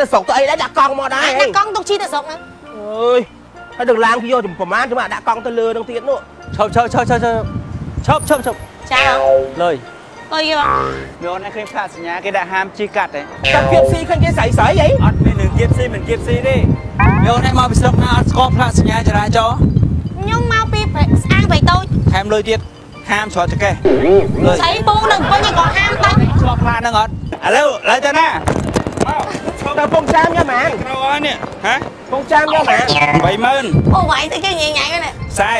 ទៅស្រុកទៅអីដែរដាក់កង់មកដែរដាក់កង់ទុកជីទៅស្រុកហ្នឹងអើយហើយនឹងឡើងវាយកប្រមាណចាំដាក់កង់ទៅលើនឹងទៀតនោះឈប់ឈប់ឈប់ឈប់ឈប់ឈប់ឈប់ចៅលុយអើយយកអ្នកឃើញផ្លាកសញ្ញាគេដាក់ហាមជីកាត់ទេតែគៀបស៊ីឃើញគេស្រីស្រីអីអត់មាននឹងគៀបស៊ីមិនគៀបស៊ីទេយកអ្នកមកពីស្រុកណាអត់ស្គាល់ផ្លាកសញ្ញាចរាចរណ៍ខ្ញុំមកពីស្អាងបៃតូចថែមលុយទៀតហាមស្រោចចកេះស្អីបងនឹងពេញក៏ហាមទៅស្គាល់ផ្លាកហ្នឹងអត់ឥឡូវឡើយទៅណាមក ទៅពងចាមយកហ្មងក្រអស់នេះហ៎ពងចាមយកហ្មង20000អូវាយទៅគេញ៉ៃញ៉ៃហ្នឹងខ្សែ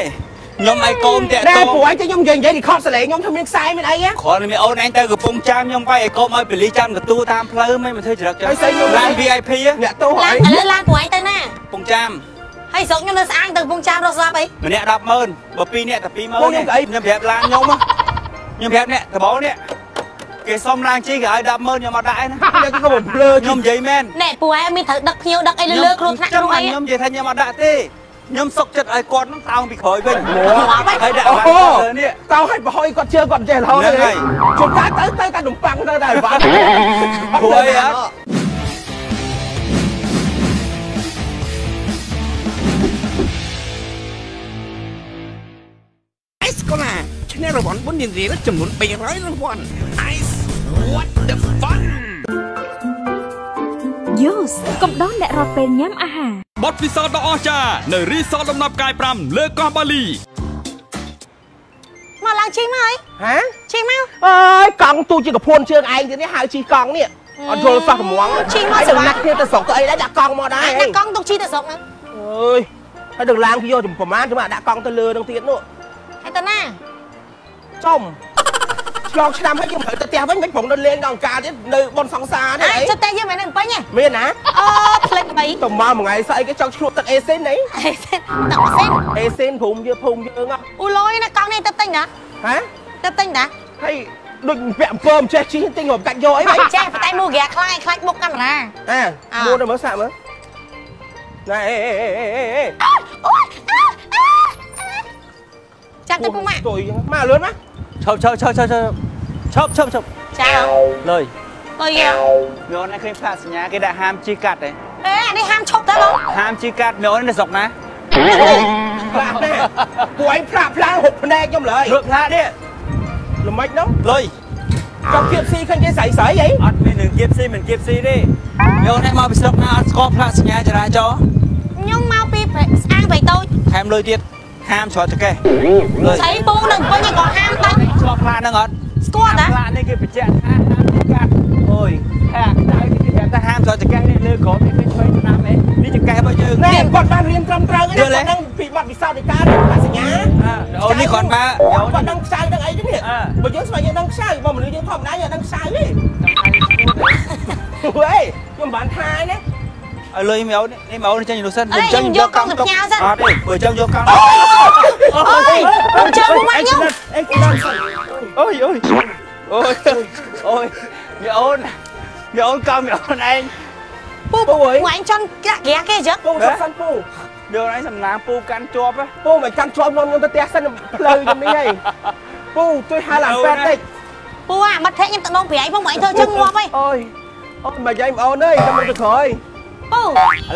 ខ្ញុំឲ្យកូនតាក់តែតងព្រោះអីទៅខ្ញុំនិយាយនិយាយរីខតសលេងខ្ញុំថាមានខ្សែមានអីហ៎គ្រាន់តែមានអូនឯងទៅកំពង់ចាមខ្ញុំបាយឲ្យកូនឲ្យពលីចាំកទូតាមផ្លូវមិនមកធ្វើចរិតចឹងហើយស្អីខ្ញុំឡាន VIP ហ៎អ្នកទោសឡាអីនឥឡូវឡានព្រោះឯងទៅណាកំពង់ចាមហើយស្រុកខ្ញុំនៅស្អាងទៅកំពង់ចាមរស់ស្លាប់អីម្នាក់100,000បើពីរនាក់តែ20000ខ្ញុំប្រាប់ឡានខ្ញុំខ្ញុំប្រាប់អ្នកដបនេះ គេសុំឡានជីគេឲ្យ100,000ខ្ញុំអត់ដាក់ឯណាអ្នកក៏បំភ្លើខ្ញុំនិយាយមែនណែព្រោះឯងមានត្រូវដឹកភ្ញៀវដឹកអីលើលើខ្លួនថ្នាក់គ្រូអីខ្ញុំនិយាយថាខ្ញុំអត់ដាក់ទេខ្ញុំសុកចិត្តឲ្យគាត់នឹងតោងពីក្រោយវិញងាប់ហើយហើយដាក់អូបានហូលើនេះតោឲ្យប្រហុយគាត់ជឿគាត់ចេះរហូតហ្នឹងហើយជួនកាលទៅទៅតែនំប៉័ងទៅតែបាត់ព្រោះអីហ៎អេសកូឡាឈ្នះរង្វាន់បុណ្យរៀលចំនួន300រង្វាន់ Ice what កំដរអ្នករត់ពេលញ៉ាំអាហារបទពិសោធន៍ដ៏អស្ចារ្យនៅរីសតដំណាប់កាយ5លើកោះបាលីមកឡើងជីមកអីហ៎ជីមកអើយកង់ទូជាកពួនជើងឯងទៀតនេះហៅជីកង់នេះអត់យល់សោះរមាំជិះមកហើយសេនឹងវាណាក់គ្នាទៅស្រុកទៅអីដែរដាក់កង់មកដែរអាចដាក់កង់ទុកជីទៅស្រុកហ្នឹងអើយហើយនឹងឡើងយកប្រមាណចាំដាក់កង់ទៅលើនឹងទៀតនោះហើយទៅណាចំ ឆ្លងឆ្នាំហើយខ្ញុំត្រូវទៅផ្ទះវិញមិនព្រមនៅលេងដល់អង្ការទៀតនៅបនសង្សារទេអាអីចុះតែយើងមិននៅពេញទេមានណាអូផ្លិចបីទៅមកមួយថ្ងៃស្អីគេចង់ឆ្លក់ទឹកអេសេនអីអេសិនដាក់ម៉ាស៊ីនអេសេនភូមិយើងភូមិយើងហ៎អូលយណាកង់នេះទៅទិញណាហ៎ទៅទិញណាហើយដូចពាក់អំពើមិនចេះជិះទិញមកកាច់យកអីវិញចេះបតែមួយហ្គាខ្លាយខ្លាច់បុកកាមេរ៉ាអើអ่าមួទៅមើលសាក់មើលណែអេអេអេអេអេអូយចាំទៅពុកម៉ាក់ទុយចឹងមកលឿនមក ឈប់ឈប់ឈប់ឈប់ឈប់ឈប់ឈប់ចាលុយអើយមានអូនឯងឃើញផ្លាកសញ្ញាគេដាក់ហាមជីកាត់ទេអេអានេះហាមឈប់ទៅលោកហាមជីកាត់មានអូននៅស្រុកណាផ្លាស់ណាពួកឯងផ្លាស់ផ្លាស់ហុកភ្នែកខ្ញុំលើយលក់ផ្លាកនេះល្មិចហ្នឹងលុយចាំគៀបស៊ីឃើញគេស្រីស្រីអីអត់មាននឹងគៀបស៊ីមិនគៀបស៊ីទេមានអូនឯងមកពីស្រុកណាអត់ស្គាល់ផ្លាកសញ្ញាចរាចរណ៍ខ្ញុំមកពីស្អាងបៃតូចថែមលុយទៀតហាមច្រត់ចកេះលុយស្រីពូនឹងពេញក៏ហាមដែរឆ្លងផ្លាក ហ្នឹងអត់ស្គាល់តាផ្លាកនេះគេបញ្ជាក់ថាហាមជីកាត់អូយហាក់ដៅគេប្រាប់ថាហាមច្រត់ចកេះនេះលើក្រោមនេះឃើញឆ្វេងឆ្នាំឯងនេះចកេះរបស់យើងណែគាត់បានរៀនត្រឹមត្រូវយទេល់ទេគាត់ដឹងពីបទពិសោធន៍នៃការរៀនសញ្ញាអូននេះគ្រាន់បើគាត់ដឹងខ្សៅដឹងអីទេនេះអ่าបើយើងស្វែងយើងដឹងខ្សៅបើមនុស្សយើងធម្មតាយើងអត់ដឹងខ្សៅទេហេខ្ញុំបានថាឯណាឲ្យលុយមកអូននេះមកអូនចេញនោះសិនអេខ្ញុំយកកង់ទៅផ្ញើសិនអត់ទេបើចង់យកកង់អូយខ្ញុំជើពុកម៉ាក់ខ្ញុំអេខ្ញុំដឹងសិន អូយអូយអូយអូយមីអូនមីអូនកង់មីអូនឯងពូពូអើយពួកឯងចង់ក្រាក់ក្រាក់គេអញ្ចឹងពូសុខសិនពូមីអូនឯងសំណាងពូកាន់ជាប់ហ៎ពូមិនចាំជាប់ខ្ញុំខ្ញុំទៅផ្ទះសិនផ្លូវខ្ញុំនេះហីពូជួយហៅឡើងពេទ្យតិចពូអាមិត្តភក្តិខ្ញុំទៅដងប្រៃផងបងឯងធ្វើជឹងងាប់ហីអូយអូយមិនយាយបងអូនអើយចាំមកទៅក្រោយពូឥ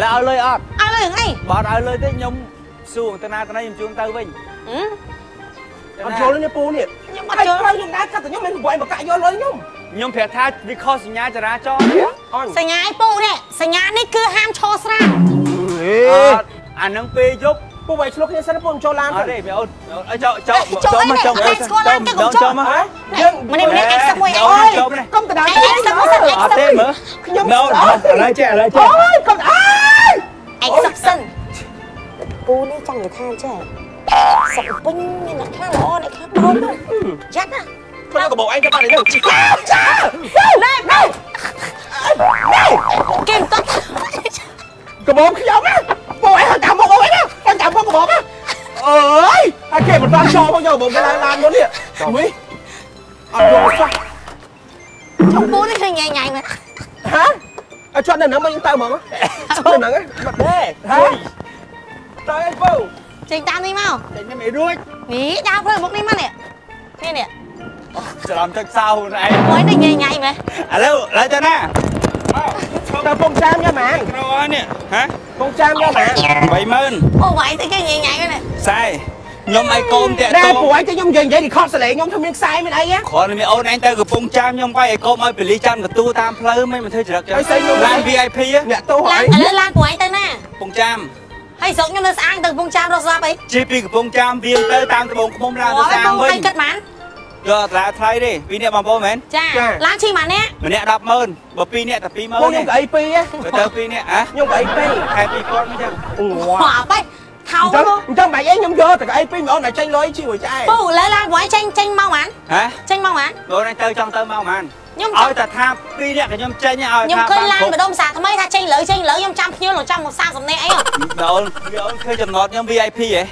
ឡូវឲ្យលុយអត់ឲ្យលុយអីបើអត់ឲ្យលុយទេខ្ញុំសួរតាណាតាណាខ្ញុំជូនទៅវិញ អត់យល់ទេពូនេះខ្ញុំអអត់ត់យយល់ល់ខ្ញុំដែរកាត់តែខ្ញុំមិនប្រយបកាក់យល់លុយខ្ញុំខ្ញុំប្រាប់ថាវាខុសសញ្ញាចរាចរណ៍នេះអត់សញ្ញាឯពូនេះសញ្ញានេះគឺហាមឈរស្រាអេអត់អានឹងពេលយប់ពូឲ្យឆ្លុះគ្នាសិនពូចូលឡានអសិត់នទេមីអូនអើចូលចូលចូលអីមកនេះចូលមកឯងស្គាល់ឡានគេកុំចូលចូលមកយើងម្នាក់ម្នាក់ឯងសឹកមួយឯងអូអើយយចូលនេះកុំតដាឯងឯងសឹកមួយសិនឯងអត់សឹកទេមើលខ្ញុំមីអូនឥឡូវចេះឥឡូវចេះអូយកុំអើយឯងសឹកសិនពូនេះចង់និយាយថាចេះ សុខពេញមានអ្នកខ្លះល្អអ្នកខ្លះបោកចាក់ណាខ្ញុំកបោកឯងក៏បានដែរជីកចាណែណែគេតត់កបោកខ្ញុំណាបោកឯងតាមមកអូនណាតាមមកកបោកអើយអាគេមិនបានចូលមកយកបងឡើងឡានមុននេះមួយអត់យកសោះចុងពូនេះឃើញញ៉ៃញ៉ៃមកហ៎ឲ្យជាប់នៅហ្នឹងមកយើងទៅហ្មងទៅហ្នឹងបាត់ទេហើយទៅឯងពូ ចេញតាមនេះមកចេញមិនរួចនេះដើរផ្លូវមុខនេះមកនេះនេះនេះច្រឡំទឹកសៅខ្លួនឯងមួយនេះញ៉ៃញ៉ៃមែនឥឡូវឥឡូវទៅណាមកឈប់ទៅពងចាមយ៉ាម៉ាងក្រនេះហ៎ពងចាមយ៉ាម៉ាង30000អូវាយទៅគេញ៉ៃញ៉ៃហ្នឹងខ្សែខ្ញុំឲ្យកូនតាក់ណែតពួកឯងទៅខ្ញុំនិយាយនិយាយនេះខត់សលេងខ្ញុំធ្វើមានខ្សែមានអីហ៎គ្រាន់តែមានអូនឯងទៅកំពង់ចាមខ្ញុំវាយឲ្យកូនឲ្យពលីចាំកទូតាមផ្លូវមិនមកធ្វើច្រឹកចឹងហើយស្អីខ្ញុំឡាន VIP ហ៎អ្នកទោសអីឡានឥឡូវឡានពួកឯងទៅណាកំពង់ចាម ហើយស្រុកខ្ញុំនៅស្អាងទៅកំពង់ចាមរកស្រាប់អីជិះពីកំពង់ចាមវាងទៅតាមត្បូងឃុំឡើងទៅអូយសាបងងវិញឯងគិតបានយកតម្លៃថ្លៃទេពីរនាក់បងប្អូនមែនចាឡានឈីម៉ានេះម្នាក់100,000បើពីរនាក់តែ20000ពួកខ្ញុំក៏អីពីហ៎ទៅទៅពីរនាក់ហ៎ខ្ញុំក៏អីពីខែ2000មិនចឹងអូហ៎បែថោអញ្ចឹងមកអញ្ចឹងបាច់អីខ្ញុំយកតែអីពីមកអូនឲ្យចេញលុយជីមួយចាយពូឥឡូវឡានពួកឯងចេញចេញមកបានហ៎ចេញមកបានបងឯងទៅចង់ទៅមកប៉ុន្មាន ខ្ញុំឲ្យតែថាពីរនាក់ក៏ខ្ញុំចេញឲ្យខ្ញុំថាឃើញបានឡានគ្រប់ម្ដុំសាថ្មីថាចេញលើចេញលើខ្ញុំចាំភ្ញៀវលោកចាំមក30នាក់អីហ៎បងអូនបងអូនឃើញចំណតខ្ញុំ VIP ហ៎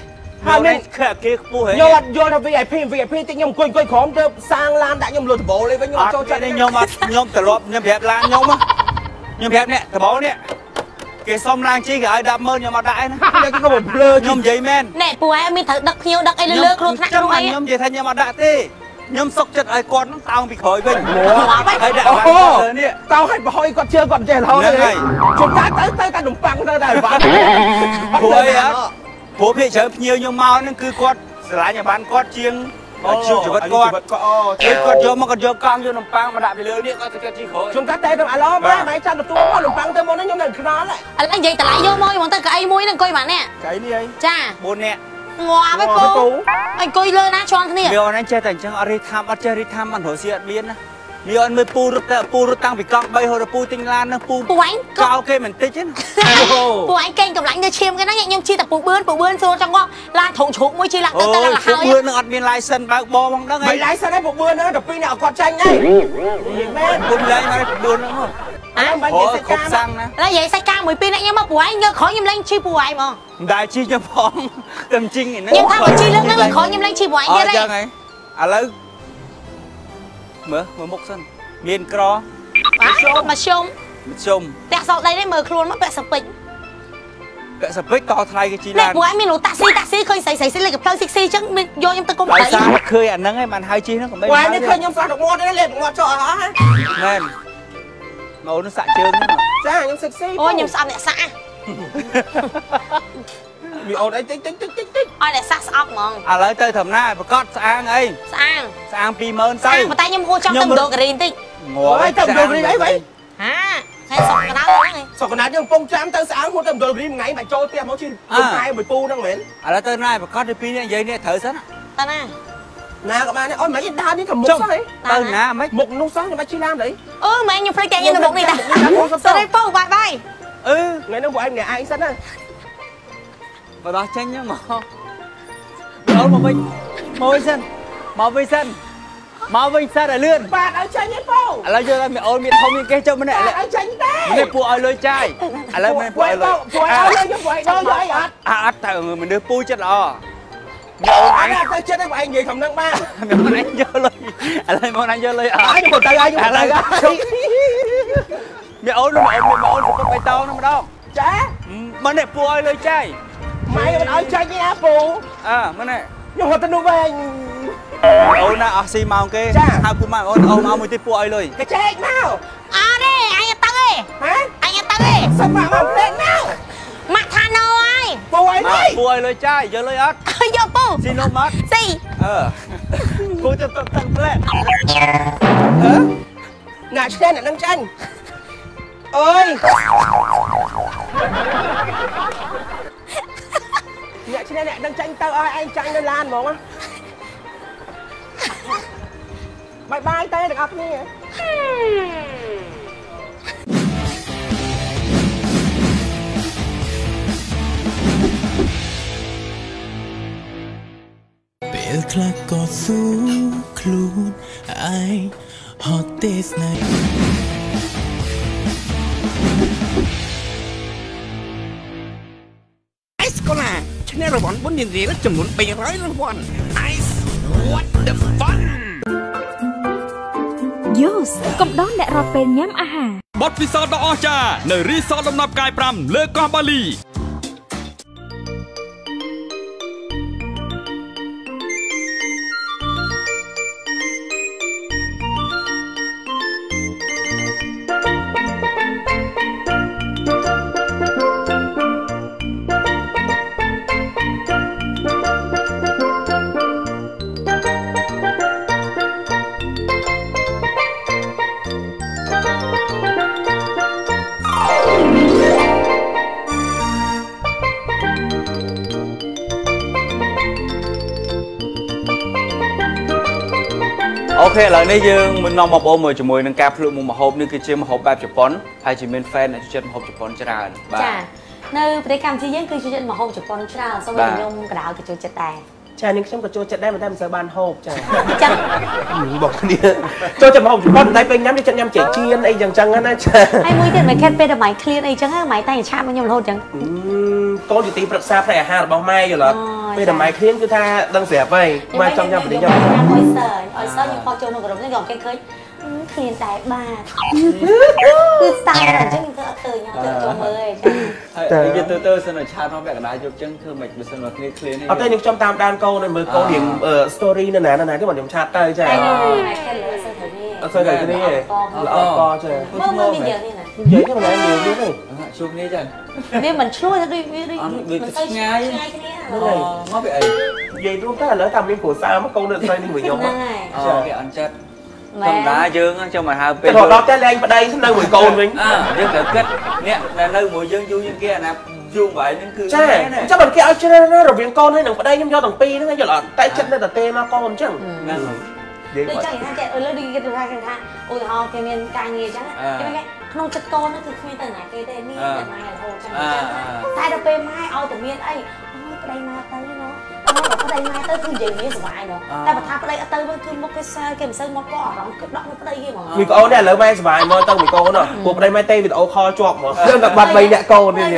ហើយមានឃើញអាគារខ្ពស់ហ៎យកអត់យកថា VIP VIP តិចខ្ញុំអង្គុយអង្គុយក្រោមទៅសាងឡានដាក់ខ្ញុំលុយដបូលឯងវិញខ្ញុំអត់ចូលចូលចិត្តចិត្តខ្ញុំអត់ខ្ញុំត្រឡប់ខ្ញុំប្រាប់ឡានខ្ញុំហ៎ខ្ញុំប្រាប់អ្នកដបោនេះគេសុំឡានជីគេឲ្យ100000ខ្ញុំអត់ដាក់ឯណាតែគេក៏បំភ្លើខ្ញុំនិយាយមែនណែពួកឯងមានត្រូវដឹកភ្ញៀវដឹកអីលើលើគ្រោះថ្នាក់គ្រោះអីខ្ញុំនិយាយថាខ្ញុំអត់ដាក់ទេ ខ្ញុំសុកចិត្តឲ្យគាត់នឹងតោងពីក្រោយវិញមកបែហើយដាក់អូបានហូគាត់ទៅនេះតោឲ្យបរហុយគាត់ជឿគាត់ចេះរហូតហ្នឹងហើយជុំតាទៅទៅតែនំប៉័ងទៅតែបានព្រោះអីហ៎ព្រោះភាគច្រើនភ្ញៀវខ្ញុំមកហ្នឹងគឺគាត់ស្រឡាញ់ឲ្យបានគាត់ជាងជីវជីវិតគាត់គាត់អូពេលគាត់យកមកគាត់យកកង់យកនំប៉័ងមកដាក់ពីលើនេះគាត់ទៅគាត់ជីក្រោយជុំតាតែទៅឥឡូវម៉ែម៉ែចាំទទួលមកនំប៉័ងទៅមុននេះខ្ញុំនៅខ្នល់ឥឡូវនិយាយតម្លៃយកមកហ្មងទៅកៅអីមួយហ្នឹងអង្គុយបាននេះកៃនេះអីចា4នាក់ ងាប់ហើយពូអង្គុយលើណាជន់គ្នាវាអូនឯងចេះតែអញ្ចឹងអត់រីថាមអត់ចេះរីថាមអត់រស់ស៊ីអត់មានណា វាអូនមើលពូរត់ទៅពូរត់តាំងពីកង់3ហូតដល់ពូទិញឡានហ្នឹងពូពូឯងកោក៏គេមិនតិចទេណាពូឯងកេងកម្លាញ់ទៅឈាមគេហ្នឹងខ្ញុំជិះតែពូបឿនពូបឿនស្រួលចង់ងាប់ឡានធុងជ្រូកមួយជិះឡើងទៅអូទៅយឡើងពូហើយបឿននឹងអត់មាន license បើកបរផងដឹងហីមិនឡាយសិនឯងពួកបឿនហ្នឹងដល់ពីរអ្នកគាត់ចាញ់ឯងមែនពុំលែងមកពូបឿនហ្នឹងមកអាមិនអូនិយាយយសេចគ្រប់ក្ដីសាំងណាឥឡូវនិយាយសាច់ការមួយពីរនាក់ខ្ញុំមកពូឯងយកក្រោយខ្ញុំលេងជិះពូឯងហ្មងមិនដែលជីខ្ញុំផងតែជីងឯហ្នឹងខ្ញុំថាមកជិះលើកហ្នឹងក្រោយខ្ញុំលេងជិះពូឯងអទៀតត់ហីចឹងហីឥឡូវ មើលមើលមុខសិនមានក្រមកជុំមកជុំមធ្យមពាក់សល់ដីនេះមើលខ្លួនមកពាក់សពេចពាក់សពេចតថ្លៃគេជីនេះឡានពូឯងមានរថតាក់ស៊ីតាក់ស៊ីឃើញស្រីស្រីស្រីលេខផ្លូវស៊ីស៊ីអញ្ចឹងមានយកខ្ញុំទៅគុំដោយត្រីសារឃើញអាហ្នឹងឯងបានហៅជីហ្នឹងកុំបីវ៉ៃនេះឃើញខ្ញុំស្រស់ទឹកមាត់ទេលេបមាត់ចុះអស់ហើយមែនមកអូនសាក់ជើងហ្នឹងចាខ្ញុំសិក្សាអូខ្ញុំស្អប់អ្នកសាក់ មីអូនអីតិចតិចតិចតិចតិចឲ្យអ្នកសាក់ស្អប់ហ្មងឥឡូវទៅធ្វើណាប្រកាសស្អាងអីស្អាងស្អាង20000ស្ទៅអាងប៉ុន្តែខ្ញុំហួចង់ទៅមណ្ឌលគិរីបន្តិចងល់អើយទៅដល់នេះអីវ៉ៃហាខែសុកកណ្ដៅហ្នឹងឯងសុកណាត់យើងពងចាំទៅស្អាងហួតទៅដល់រីមួយថ្ងៃមកចូលផ្ទះមកជិះទៅខែមួយពូហ្នឹងមែនឥឡូវទៅណាប្រកាសទៅពីរនេះនិយាយនេះត្រូវសិនតាណាណាក៏បានអូនមិនដើរនេះក៏មុខសោះហីទៅណាមិនមុខនោះសោះខ្ញុំបាច់ជិះឡានទេអឺម៉ែខ្ញុំភ្លេចតែខ្ញុំនៅមុខនេះតាខ្ញុំសរីពូបាយបាយអឺថ្ងៃនោះពួកឯងម្នាក់ឯងសិនណា បើដោះចេញហ្នឹងមកអូនមកវិញមកវិញសិនមកវិញសិនមកវិញសិនឲ្យលឿនបាទឲ្យចាញ់ឯងពូឥឡូវយកតែមានអូនមានធំមានគេចុះម្នាក់ឥឡូវឲ្យចាញ់ទេនេះពួកឲ្យលុយចាយឥឡូវមិនពួកឲ្យលុយពួកឯងឲ្យខ្ញុំពួកឯងដល់យកអីអត់អាអត់ទៅមនុស្សពូចិត្តល្អមានអូនអឯងត់ទៅចិត្តឯងពួកឯងនិយាយខំនឹងបានមានអូនឯងយកលុយឥឡូវមកអូនឯងយកលុយអអើត់ខ្ញុំទៅឲ្យខ្ញុំទៅឲ្យមានអូនមានអូនមានអូនសុខបៃតងហ្នឹងម្ដងចាមិននេះពួកឲ្យលុយចាយ ម៉ែមិនឲ្យចាញ់ទេណាពូអើមិននេះខ្ញុំហត់ទៅនោះវិញអូនណាអស់ស៊ីម៉ោងគេចាហៅពូម៉ែអូនអូនមកមួយទៀតពួកឲ្យលុយកញ្ចែកមកអត់ទេអញអត់ទៅទេហ៎អញអត់ទៅទេសិនមកមកផ្លេកមកម៉ាក់ថាណូហើយពូឲ្យមកនេះពួកឲ្យលុយចាយយកលុយអត់យកពូស៊ីនំអត់ស៊ីអឺពូទៅទឹកទឹកផ្លែកហ៎អ្នកឆ្កែអ្នកនឹងចាញ់អើយ អ្នកឆ្កែអ្នកនឹងចាញ់ទៅឲ្យឯងចាញ់នៅឡានហ្មងណាបាយបាយទៅទាំងអស់គ្នាពេលខ្លះក៏ស៊ូខ្លួនឯងហត់ទេស្នេហ៍ នះរង្វាន់បុណ្យនារីចំនួន300រង្វាន់ Ice what the fun យូសកំដរអ្នករត់ពេលញ៉ាំអាហារបទពិសោធន៍ដ៏អស្ចារ្យនៅរីសតដំណាប់កាយ5លើកោះបាលី ខេឥឡូវនេះយើងមិននាំបងប្អូនមើលជាមួយនឹងការភ្លក់មុខម្ហូបនេះគឺជាម្ហូបបែបជប៉ុនហើយជាមាន fan អ្នកចូលចិត្តម្ហូបជប៉ុនច្រើនបាទចានៅប្រទេសកម្ពុជាយើងគឺចូលចិត្តម្ហូបជប៉ុនច្រើនសូមបាទខ្ញុំកណ្ដាលក៏ចូលចិត្តដែរចានាងខ្ញុំក៏ចូលចិត្តដែរប៉ុន្តែមិនសូវបានហូបចាអញ្ចឹងបងគ្នាចូលចិត្តមកជប៉ុនតែពេលញ៉ាំនេះចិត្តញ៉ាំចេកជៀនអីចឹងចឹងណាចាហើយមួយទៀតមិនខេតពេលតែម៉ៃឃ្លៀនអីចឹងហ្នឹងម៉ៃតែឆាបមកខ្ញុំរហូតចឹងកូនជាទីប្រឹក្សាផ្នែកអាហាររបស់ម៉ែយល់អត់អូ ពេលតែម៉ែឃ្លៀងគឺថាដឹងស្រាប់ហើយម៉ែចង់ញ៉ាំប្រទេសញ៉ាំញ៉ាំអយសើអយសើខ្ញុំខកចូលក្នុងក្រុមនេះខ្ញុំគេឃើញឃ្លៀនតែបាទគឺ style អញ្ចឹងខ្ញុំធ្វើអត់ឃើញខ្ញុំធ្វើចូលមើលឯងចាហើយយើងទៅទៅសិនតែឆាតមកពាក់កណ្ដាលយកចឹងធ្វើមិនបើសិនមកគ្នា clean នេះអត់ទេខ្ញុំខ្ញុំតាមដានកូនហើយមើលកូនរៀង story នៅណានៅណាទេមកខ្ញុំឆាតទៅចាហើយខ្ញុំម៉ៃខេតលើសើទៅនេះអត់សូវតែគ្នាទេល្អកចាមើលមើលវីដេអូនេះណានិយាយទៅមិនដែរនិយាយទេ ជួបគ្នាចឹងវាមិនឆ្លោះទៅដូចវាដូចអត់ដូចមិនទៅឆ្ងាយឆ្ងាយគ្នាអូមកពីអីនិយាយរួមតែឥឡូវតាមមានគ្រួសារមកកូននៅស្រីនេះមួយខ្ញុំហ្នឹងហើយអូគេអន់ចិត្តធម្មតាយើងចាំមកហៅពេតែករហូតដល់តែលែងប្តីនៅមួយកូនវិញអើយើងត្រូវគិតអ្នកដែលនៅមួយយើងយូរជាងគេអាណាយូរបែរហ្នឹងគឺចាចាំបើគេឲ្យច្រើនណាស់រវាងកូនហើយនឹងប្តីខ្ញុំយកទាំងពីរហ្នឹងយល់អត់តែចិត្តនៅតែទេមកកូនអញ្ចឹងហ្នឹងនិ យាយដូចគាត់ចឹងថាចេះអឺលើដូចគេទៅថាគេថាឧទាហរណ៍គេមានការងារអញ្ចឹងគេគេក្នុងចិត្តកូនហ្នឹងគឺគ្មានទៅណាគេទេមានតែម៉ែរហូតចឹងអើតែដល់ពេលម៉ែឲ្យតែមានអីអូយប្តីម៉ែទៅណោះ អូប្តីម៉ែទៅគឺនិយាយមានសុវ័យណោះតែបើថាប្តីអត់ទៅវិញគឺមុខគេសើគេមិនសូវមកក៏អារម្មណ៍គឺដកនៅប្តីគេហ្មងមីកូននេះឥឡូវម៉ែសុបាយមើលទៅមួយកូនហ៎ពួកប្តីម៉ែទេវីដេអូខលជាប់ហ្មងខ្ញុំតែបាត់3នាក់កូននេះ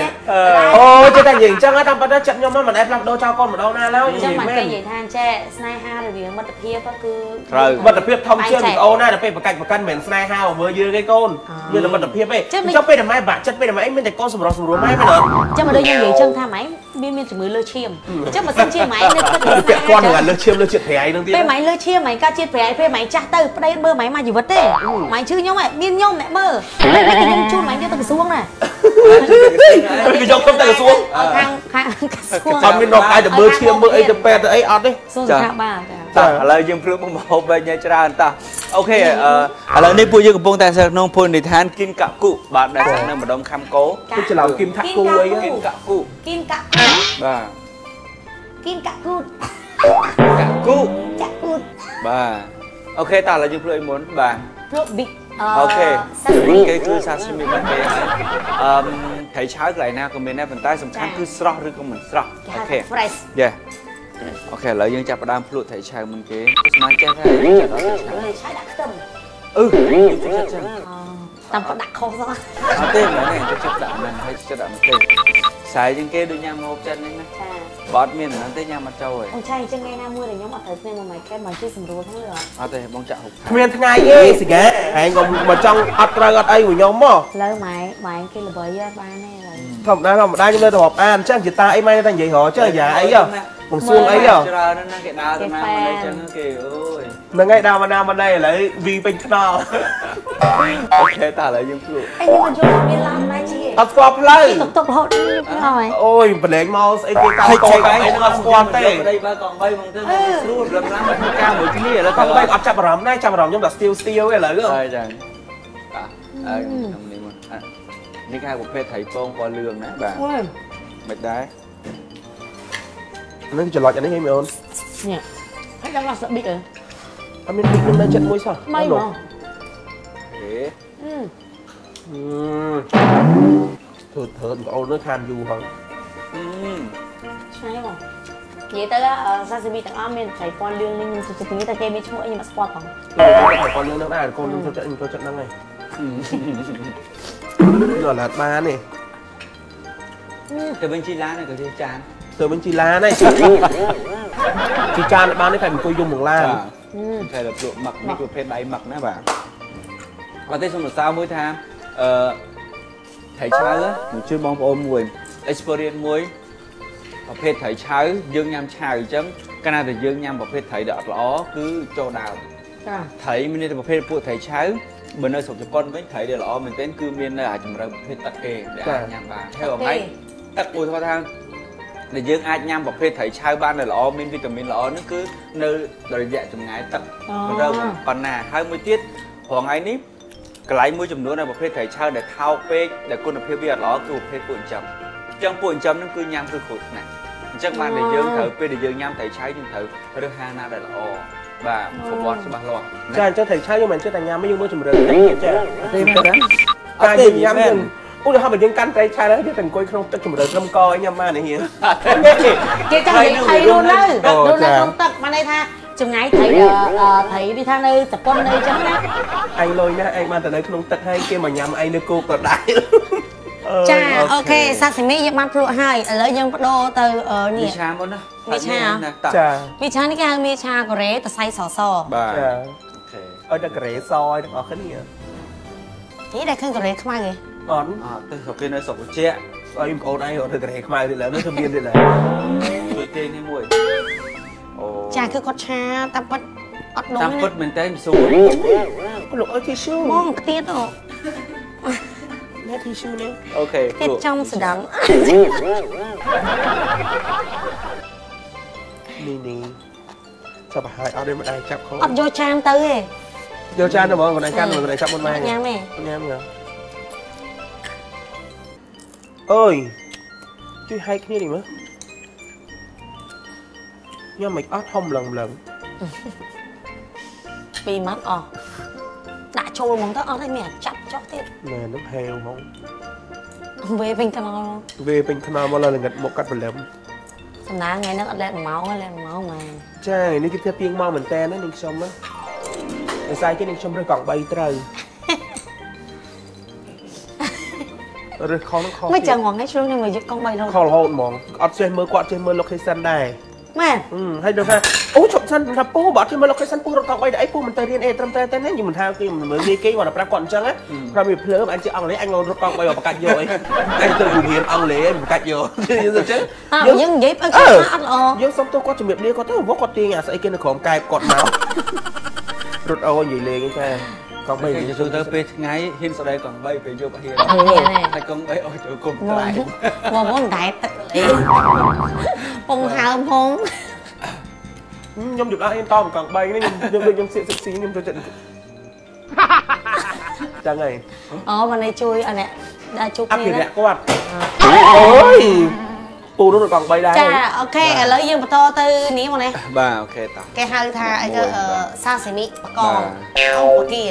អូចិត្តតែនិយាយអញ្ចឹងតាមប៉ុន្តែចិត្តខ្ញុំមិនដែលផ្លាស់ប្ដូរចោលកូនម្ដងណាឡើយអញ្ចឹងមកគេនិយាយថាចេះស្នេហារវាងមិត្តភាពគឺត្រូវមិត្តភាពធំជាងវីដេអូណាដល់ពេលប្រកាច់ប្រកាន់មិនមែនស្នេហាមកមើលយើងទេកូនមានតែមិត្តភាពទេអញ្ចឹងពេលតែម៉ែបាក់ចិត្តពេលតែម៉ែមានតែកូនសម្រស់សម្រួលម៉ែមែនអត់អញ្ចឹងមកដូចយើងនិយាយចឹងថាម៉ែមានមានជំងឺលើឈាមអញ្ចឹងបើសិនជាម៉ែនៅគិតពាក់គាត់នឹងលើឈាមលើជាតិប្រៃនឹងទៀតពេលម៉ៃលើឈាមម៉ៃកាត់ជាតិប្រៃពេលម៉ៃចាស់ទៅប្តីមើលម៉ៃមកជីវិតទេម៉ៃឈឺខ្ញុំហ៎មានខ្ញុំអ្នកមើលតែខ្ញុំជូនម៉ៃយកទៅក្រសួងណាគេយកខ្ញុំទៅក្រសួងខាងខាងក្រសួងអត់មានរកកាយទៅមើលឈាមមើលអីទៅពេទ្យទៅអីអត់ទេសួងសុខាភិបាលចាតោះឥឡូវយើងភ្លឺមុខម្ហូបវិញញ៉ៃច្រើនតោះអូខេអឺឥឡូវនេះពួកយើងកំពុងតែស្ថិតក្នុងភូមិនិដ្ឋានគិនកាគុបាទដែលស្ថិតនៅម្ដុំខំកោគេច្រឡំគឹមថាគូអីគិនកាគុគីនកាក់បាទ គីនកាក់គូតកាគុចាក់គូតបាទអូខេតោះឥឡូវយើងភ្លឺអីមុនបាទព្រោះ big អូខេសាស្ត្រីគេគឺសាស្មីរបស់គេហើយអឺមត្រីឆៅកន្លែងណាក៏មានដែរប៉ុន្តែសំខាន់គឺស្រស់ឬក៏មិនស្រស់គេអូហៅខេថា fresh យេអូខេឥឡូវយើងចាប់ផ្ដើមភ្លក់ត្រីឆៅមុនគេទស្សនាចេះថាយើងចាប់ដល់ត្រីឆៅលើឆៃដាក់ខ្ទឹមអឺយើងចិត្តចឹងតាមក៏ដាក់ខុសសោះអត់ទេមែនទេចិត្តចិត្តដាក់មិនហើយចិត្តដាក់មិនទេ ខ្សែជាងគេដូចញ៉ាំម្ហូបចិនហ្នឹងណាចាបើអត់មានអាហ្នឹងទេញ៉ាំអត់ចូលទេអូនឆៃអញ្ចឹងថ្ងៃណាមួយដែលខ្ញុំអត់ត្រូវគ្នាមកម៉ៃកែមកជួយសម្រួលហ្នឹងលើអត់ទេបងចាក់ហូបគ្មានថ្ងៃទេសិកាឯងក៏មកចង់អត់ត្រូវអត់អីមួយខ្ញុំមកលើម៉ែម៉ែគេល្បីអត់បានទេឡើយធម្មតាធម្មតាខ្ញុំនៅតែរាប់អានអញ្ចឹងជាតាអីម៉ែតែនិយាយរចេះយ៉ាអីហ៎ កំសួងអីហ៎ច្រើនណាស់គេដើរទៅណាមកអីចឹងគេអូយហ្នឹងហើយដល់មកណាមកណែឥឡូវវីពេញខ្នល់អូខេតើឥឡូវយើងភ្លក់អីខ្ញុំមិនយល់មានឡានដែរជីអត់ស្គាល់ផ្លូវតុកតុករហូតខ្ញុំហើយអូយប្រឡែងមកស្អីគេកោកោអីហ្នឹងអត់ស្គាល់ទេប្តីបើកង់3មកទៅស្រួលលំឡើងមកធ្វើការមួយគ្នាឥឡូវកោបីអត់ចាប់អារម្មណ៍ដែរចាប់អារម្មណ៍ខ្ញុំតែស្ទៀវស្ទៀវឯឥឡូវហើយចឹងបាទហើយខ្ញុំនេះមកនេះគេហៅប្រភេទត្រីពងពណ៌លឿងណាបាទអូយមិនដែរហ្នឹងច្រឡុចអានេះហីមែនអូននេះហើយដល់ឡាសប៊ីអឺអត់មានពីខ្ញុំនៅចិត្តមួយសោះម៉ៃហ្មងហេអឺធ្វើធ្វើបងអូននៅខានយូរហើយអឺឆ្ងាញ់ហ្មងនិយាយទៅសាស៊ីប៊ីទាំងអស់មានត្រីពណ៌លឿងនេះខ្ញុំចូលចិត្តតែគេមានឈ្មោះអីខ្ញុំអត់ស្គាល់ផងតែគាត់លឿននឹងដែរកូនខ្ញុំចូលចិត្តខ្ញុំចូលចិត្តហ្នឹងហើយយល់អត់បានទេទៅវិញជីឡានក៏ជាចាន ទៅវិញជីឡានហើយជីចានបានទេតែអង្គុយយំបង្លានតែដល់ភ្លក់ម៉ាក់នេះប្រភេទដៃម៉ាក់ណាបាទអត់ទេសូមសរសើរមួយថាអឺត្រីឆៅខ្ញុំជឿបងប្អូនមួយ experience មួយប្រភេទត្រីឆៅយើងញ៉ាំឆៅអញ្ចឹងកាលណាតែយើងញ៉ាំប្រភេទត្រីដែលអត់ល្អគឺចូលដើមចាត្រីមានន័យថាប្រភេទពួកត្រីឆៅបើនៅស្រុកជប៉ុនវិញត្រីដែលល្អមែនទែនគឺមាននៅអាជំរឿប្រភេទទឹកគេដែលអាចញ៉ាំបានហើយបងឯងទឹកមួយគាត់ថា ដែលយើងអាចញ៉ាំប្រភេទត្រីឆៅបានដែលល្អមានវីតាមីនល្អនោះគឺនៅរយៈចម្ងាយទឹកមិនរើប៉ុណ្ណាហើយមួយទៀតរងថ្ងៃនេះកន្លែងមួយចំនួននៃប្រភេទត្រីឆៅដែលថោកពេកដែលគុណភាពវាអត់ល្អគឺប្រភេទពួកចិញ្ចឹមអញ្ចឹងពួកចិញ្ចឹមហ្នឹងគឺញ៉ាំគឺគ្រោះថ្នាក់អញ្ចឹងបានតែយើងត្រូវពេលដែលយើងញ៉ាំត្រីឆៅយើងត្រូវរើសហាលណាដែលល្អបាទប្រវត្តិច្បាស់លាស់ចាអញ្ចឹងត្រីឆៅយើងមិនចេះតែញ៉ាំទេយើងមើលជំរឿនតិចទៀតចាទេមែនទេតែយើងញ៉ាំយើង ឧទាហរណ៍បើយើងកាន់ត្រីឆៅហើយយើងតែអង្គុយក្នុងទឹកជំរឿនត្រឹមកឲ្យញ៉ាំបានទេហៀគេចង់និយាយថៃ luôn នៅ luôn នៅក្នុងទឹកបានន័យថាចម្ងាយថៃថៃនេះថានៅជប៉ុននៅអញ្ចឹងណាអញលុយណាស់ឯងបានតែនៅក្នុងទឹកហើយគេមកញ៉ាំឯងនៅគោកដដែលចាអូខេសាស៊ីមីយើងបានភ្លក់ហើយឥឡូវយើងបដូរទៅនេះមីឆាមុនណាមីឆាណាតាចាមីឆានេះគេហៅមីឆាកូរ៉េតសៃសសបាទចាអូខេឲ្យតែការ៉េសឲ្យទាំងអស់គ្នានេះដែលឃើញកូរ៉េខ្មៅឯង អត់អត់ទៅស្រុកគេនៅស្រុកជាឲ្យបងប្អូនឯងរត់ទៅការ៉េខ្មៅទៀតឡើយមើលគឺមានទៀតឡើយជួយទេនេះមួយអូចាគឺគាត់ឆាតាមគាត់អត់ដុំតាមទេពិតណាមែនតើសួរលោកអើទីឈូបងខ្ទៀតអូណាទីឈូនេះអូខេខ្ទៀតចំស្ដាំនេះនេះចាប់ឲ្យអត់ទេមិនដែរចាប់ខោអត់យកចានទៅទេយកចានទៅហ្មងកន្លែងកាន់កន្លែងចាប់មុនម៉ែញ៉ាំទេញ៉ាំញ៉ាំ អើយជួយហែកគ្នានេះមើលញ៉ាំមិនអត់ធំឡឹងឡឹងពីរម៉ាត់អស់ដាក់ចូលហ្មងទៅអត់ឲ្យមានចាប់ចុះទៀតណែនឹងហេវហ្មងវេពេញថ្នល់វាពេញថ្នល់មកលើល្ងិតមកកាត់ព្រលឹមសំណាងថ្ងៃហ្នឹងអត់លែកម៉ោងទេលែកម៉ោងម៉ែចានេះគឺទៀតពីងមកមែនតើណានាងខ្ញុំណាដោយសារគេនាងខ្ញុំរើសកង់3ត្រូវ រើសខុសនឹងខុសមិនចឹងហ្មងឯងឆ្លងនឹងមកយកកង់3រហូតខុសរហូតហ្មងអត់ចេះមើលគាត់ចេះមើល location ដែរមែនហឹមហើយដល់ថាអូជប់សិនថាពូបើអត់ចេះមើល location ពូរត់កង់3ដែរអីពូមិនទៅរៀនអីត្រឹមត្រូវតែណាខ្ញុំមិនថាគេមិនមើលងាយគេគាត់តែប្រាប់គាត់អញ្ចឹងណាប្រាប់វាភ្លើមអញចេះអង់គ្លេសអញរត់កង់3មកបកាច់យកអីអញទៅរៀនអង់គ្លេសអីបកាច់យកយល់ទេអើយើងយើងនិយាយបើអឺខ្ញុំអត់ល្អយើងសុំទោសគាត់ជំរាបលាគាត់ទៅព្រោះគាត់ទាញអាស្អីគេនៅក្រោមកែបគាត់មករត់អូនិយាយលេងទេ កង់បី3ទៅទៅពេលថ្ងៃហ៊ានស្ដីកង់3ពេលយប់ហ៊ានអត់មានទេហើយកង់3អស់ចូលគុំងថ្លៃងងងតែទឹកលេងពងហើមផងខ្ញុំជប់ដាក់អ៊ីនតមកង់3នេះខ្ញុំខ្ញុំដូចខ្ញុំសៀកសិក្សាខ្ញុំចូលចិត្តចឹងហើយអូមកនេះជួយអានេះដាក់ជួបអគ្នាភិរណាក្សគាត់អូយពូរត់កង់3ដែរចាអូខេឥឡូវយើងបន្តទៅនេះមកនេះបាទអូខេតាគេហៅថាអីទៅអឺសាស៊ីមីបកងបាទអូបកា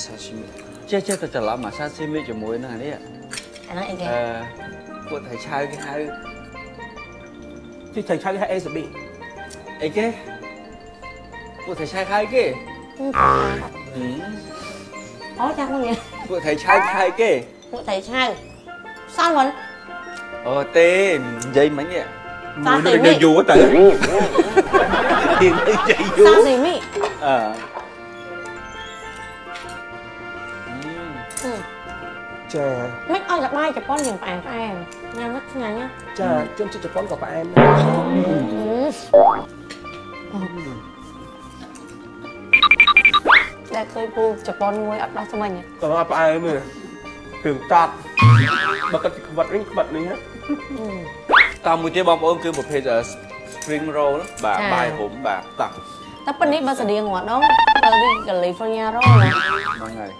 សាស៊ីមីចេះចេះទៅច្រឡំអាសាស៊ីមីជាមួយនឹងអានេះអាហ្នឹងអីគេអឺពួកថៃឆៅគេហៅទីឆៃឆៃហៅ ASB អីគេពួកថៃឆៅហៅគេអូចាំមកនេះពួកថៃឆៅហៅគេពួកថៃឆៅសំមិនអូទេនិយាយមិញនេះសាស៊ីមួយមីនេះយូរទៅទៀងទៅចៃយូសាស៊ីមីអឺ ចាមិនអោយតែបាយជប៉ុនយើងផ្អែមផ្អែមញ៉ាំមកឆ្ងាញ់ណាចាជនជាតិជប៉ុនក៏ផ្អែមដែរដែលឃើញពូជប៉ុនមួយអត់ដោះស្មិញហ៎ក៏អត់ផ្អែមទេគ្រឿងតត់បើគាត់ខ្វិតវិញខ្វិតនេះហ៎តមួយទៀតបងប្អូនគឺប្រភេទ spring roll បាទបាយរុំបាទតាំងតែប៉ុណ្នេះបើស្តៀងគាត់ដង ទៅនេះ California roll ណាហ្នឹងហើយ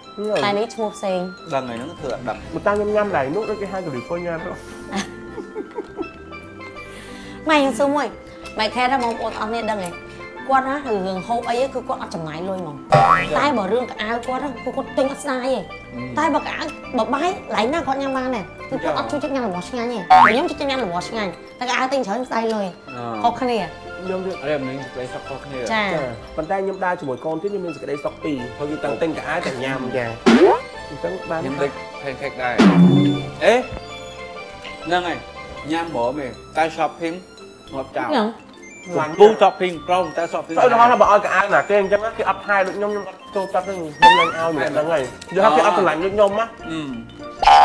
តែនេះឈ្មោះផ្សេងដឹងហើយហ្នឹងធ្វើអត់ដឹងមកតាំងខ្ញុំញ៉ាំដែរនោះដូចគេហៅ California ទៅម៉ែខ្ញុំសួរមួយម៉ែខែថាបងប្អូនអស់គ្នាដឹងហ៎គាត់ណារឿងហូបអីគឺគាត់អត់ចំណាយលុយហ្មងតែបើរឿងកៅអៅគាត់ហ្នឹងគឺគាត់ទិញអត់ស្ដាយទេតែបើកៅអៅបើបាយកន្លែងណាគាត់ញ៉ាំបានដែរគឺគាត់អត់ជួយចិត្តញ៉ាំរបស់ឆ្ងាញ់ទេខ្ញុំជួយចិត្តញ៉ាំរបស់ឆ្ងាញ់តែកៅអៅទិញច្រើនស្ដាយលុយខុសគ្នា ខ្ញុំទៀតអរិយមិនស្ដីសក់ខុសគ្នាចាចាប៉ុន្តែខ្ញុំដើរជាមួយកូនទៀតខ្ញុំមានសេចក្តីសុខពីរព្រោះយើងតាំងទិញកាអាតែញ៉ាំចាអញ្ចឹងបានខ្ញុំដឹក pancake ដែរអេហ្នឹងហើយញ៉ាំហ្មងឯងតែ shopping ងាប់ចោលហ្នឹងពូ shopping ប្រមតែ shopping ទៅដល់ថាបើឲ្យកៅអៅណាគេអញ្ចឹងគេអត់ថែដូចខ្ញុំខ្ញុំអត់ចូលចិត្តទេខ្ញុំឡើងឲ្យមិនដឹងហើយនិយាយថាគេអត់ឆ្លាញ់ដូចខ្ញុំណា អឺ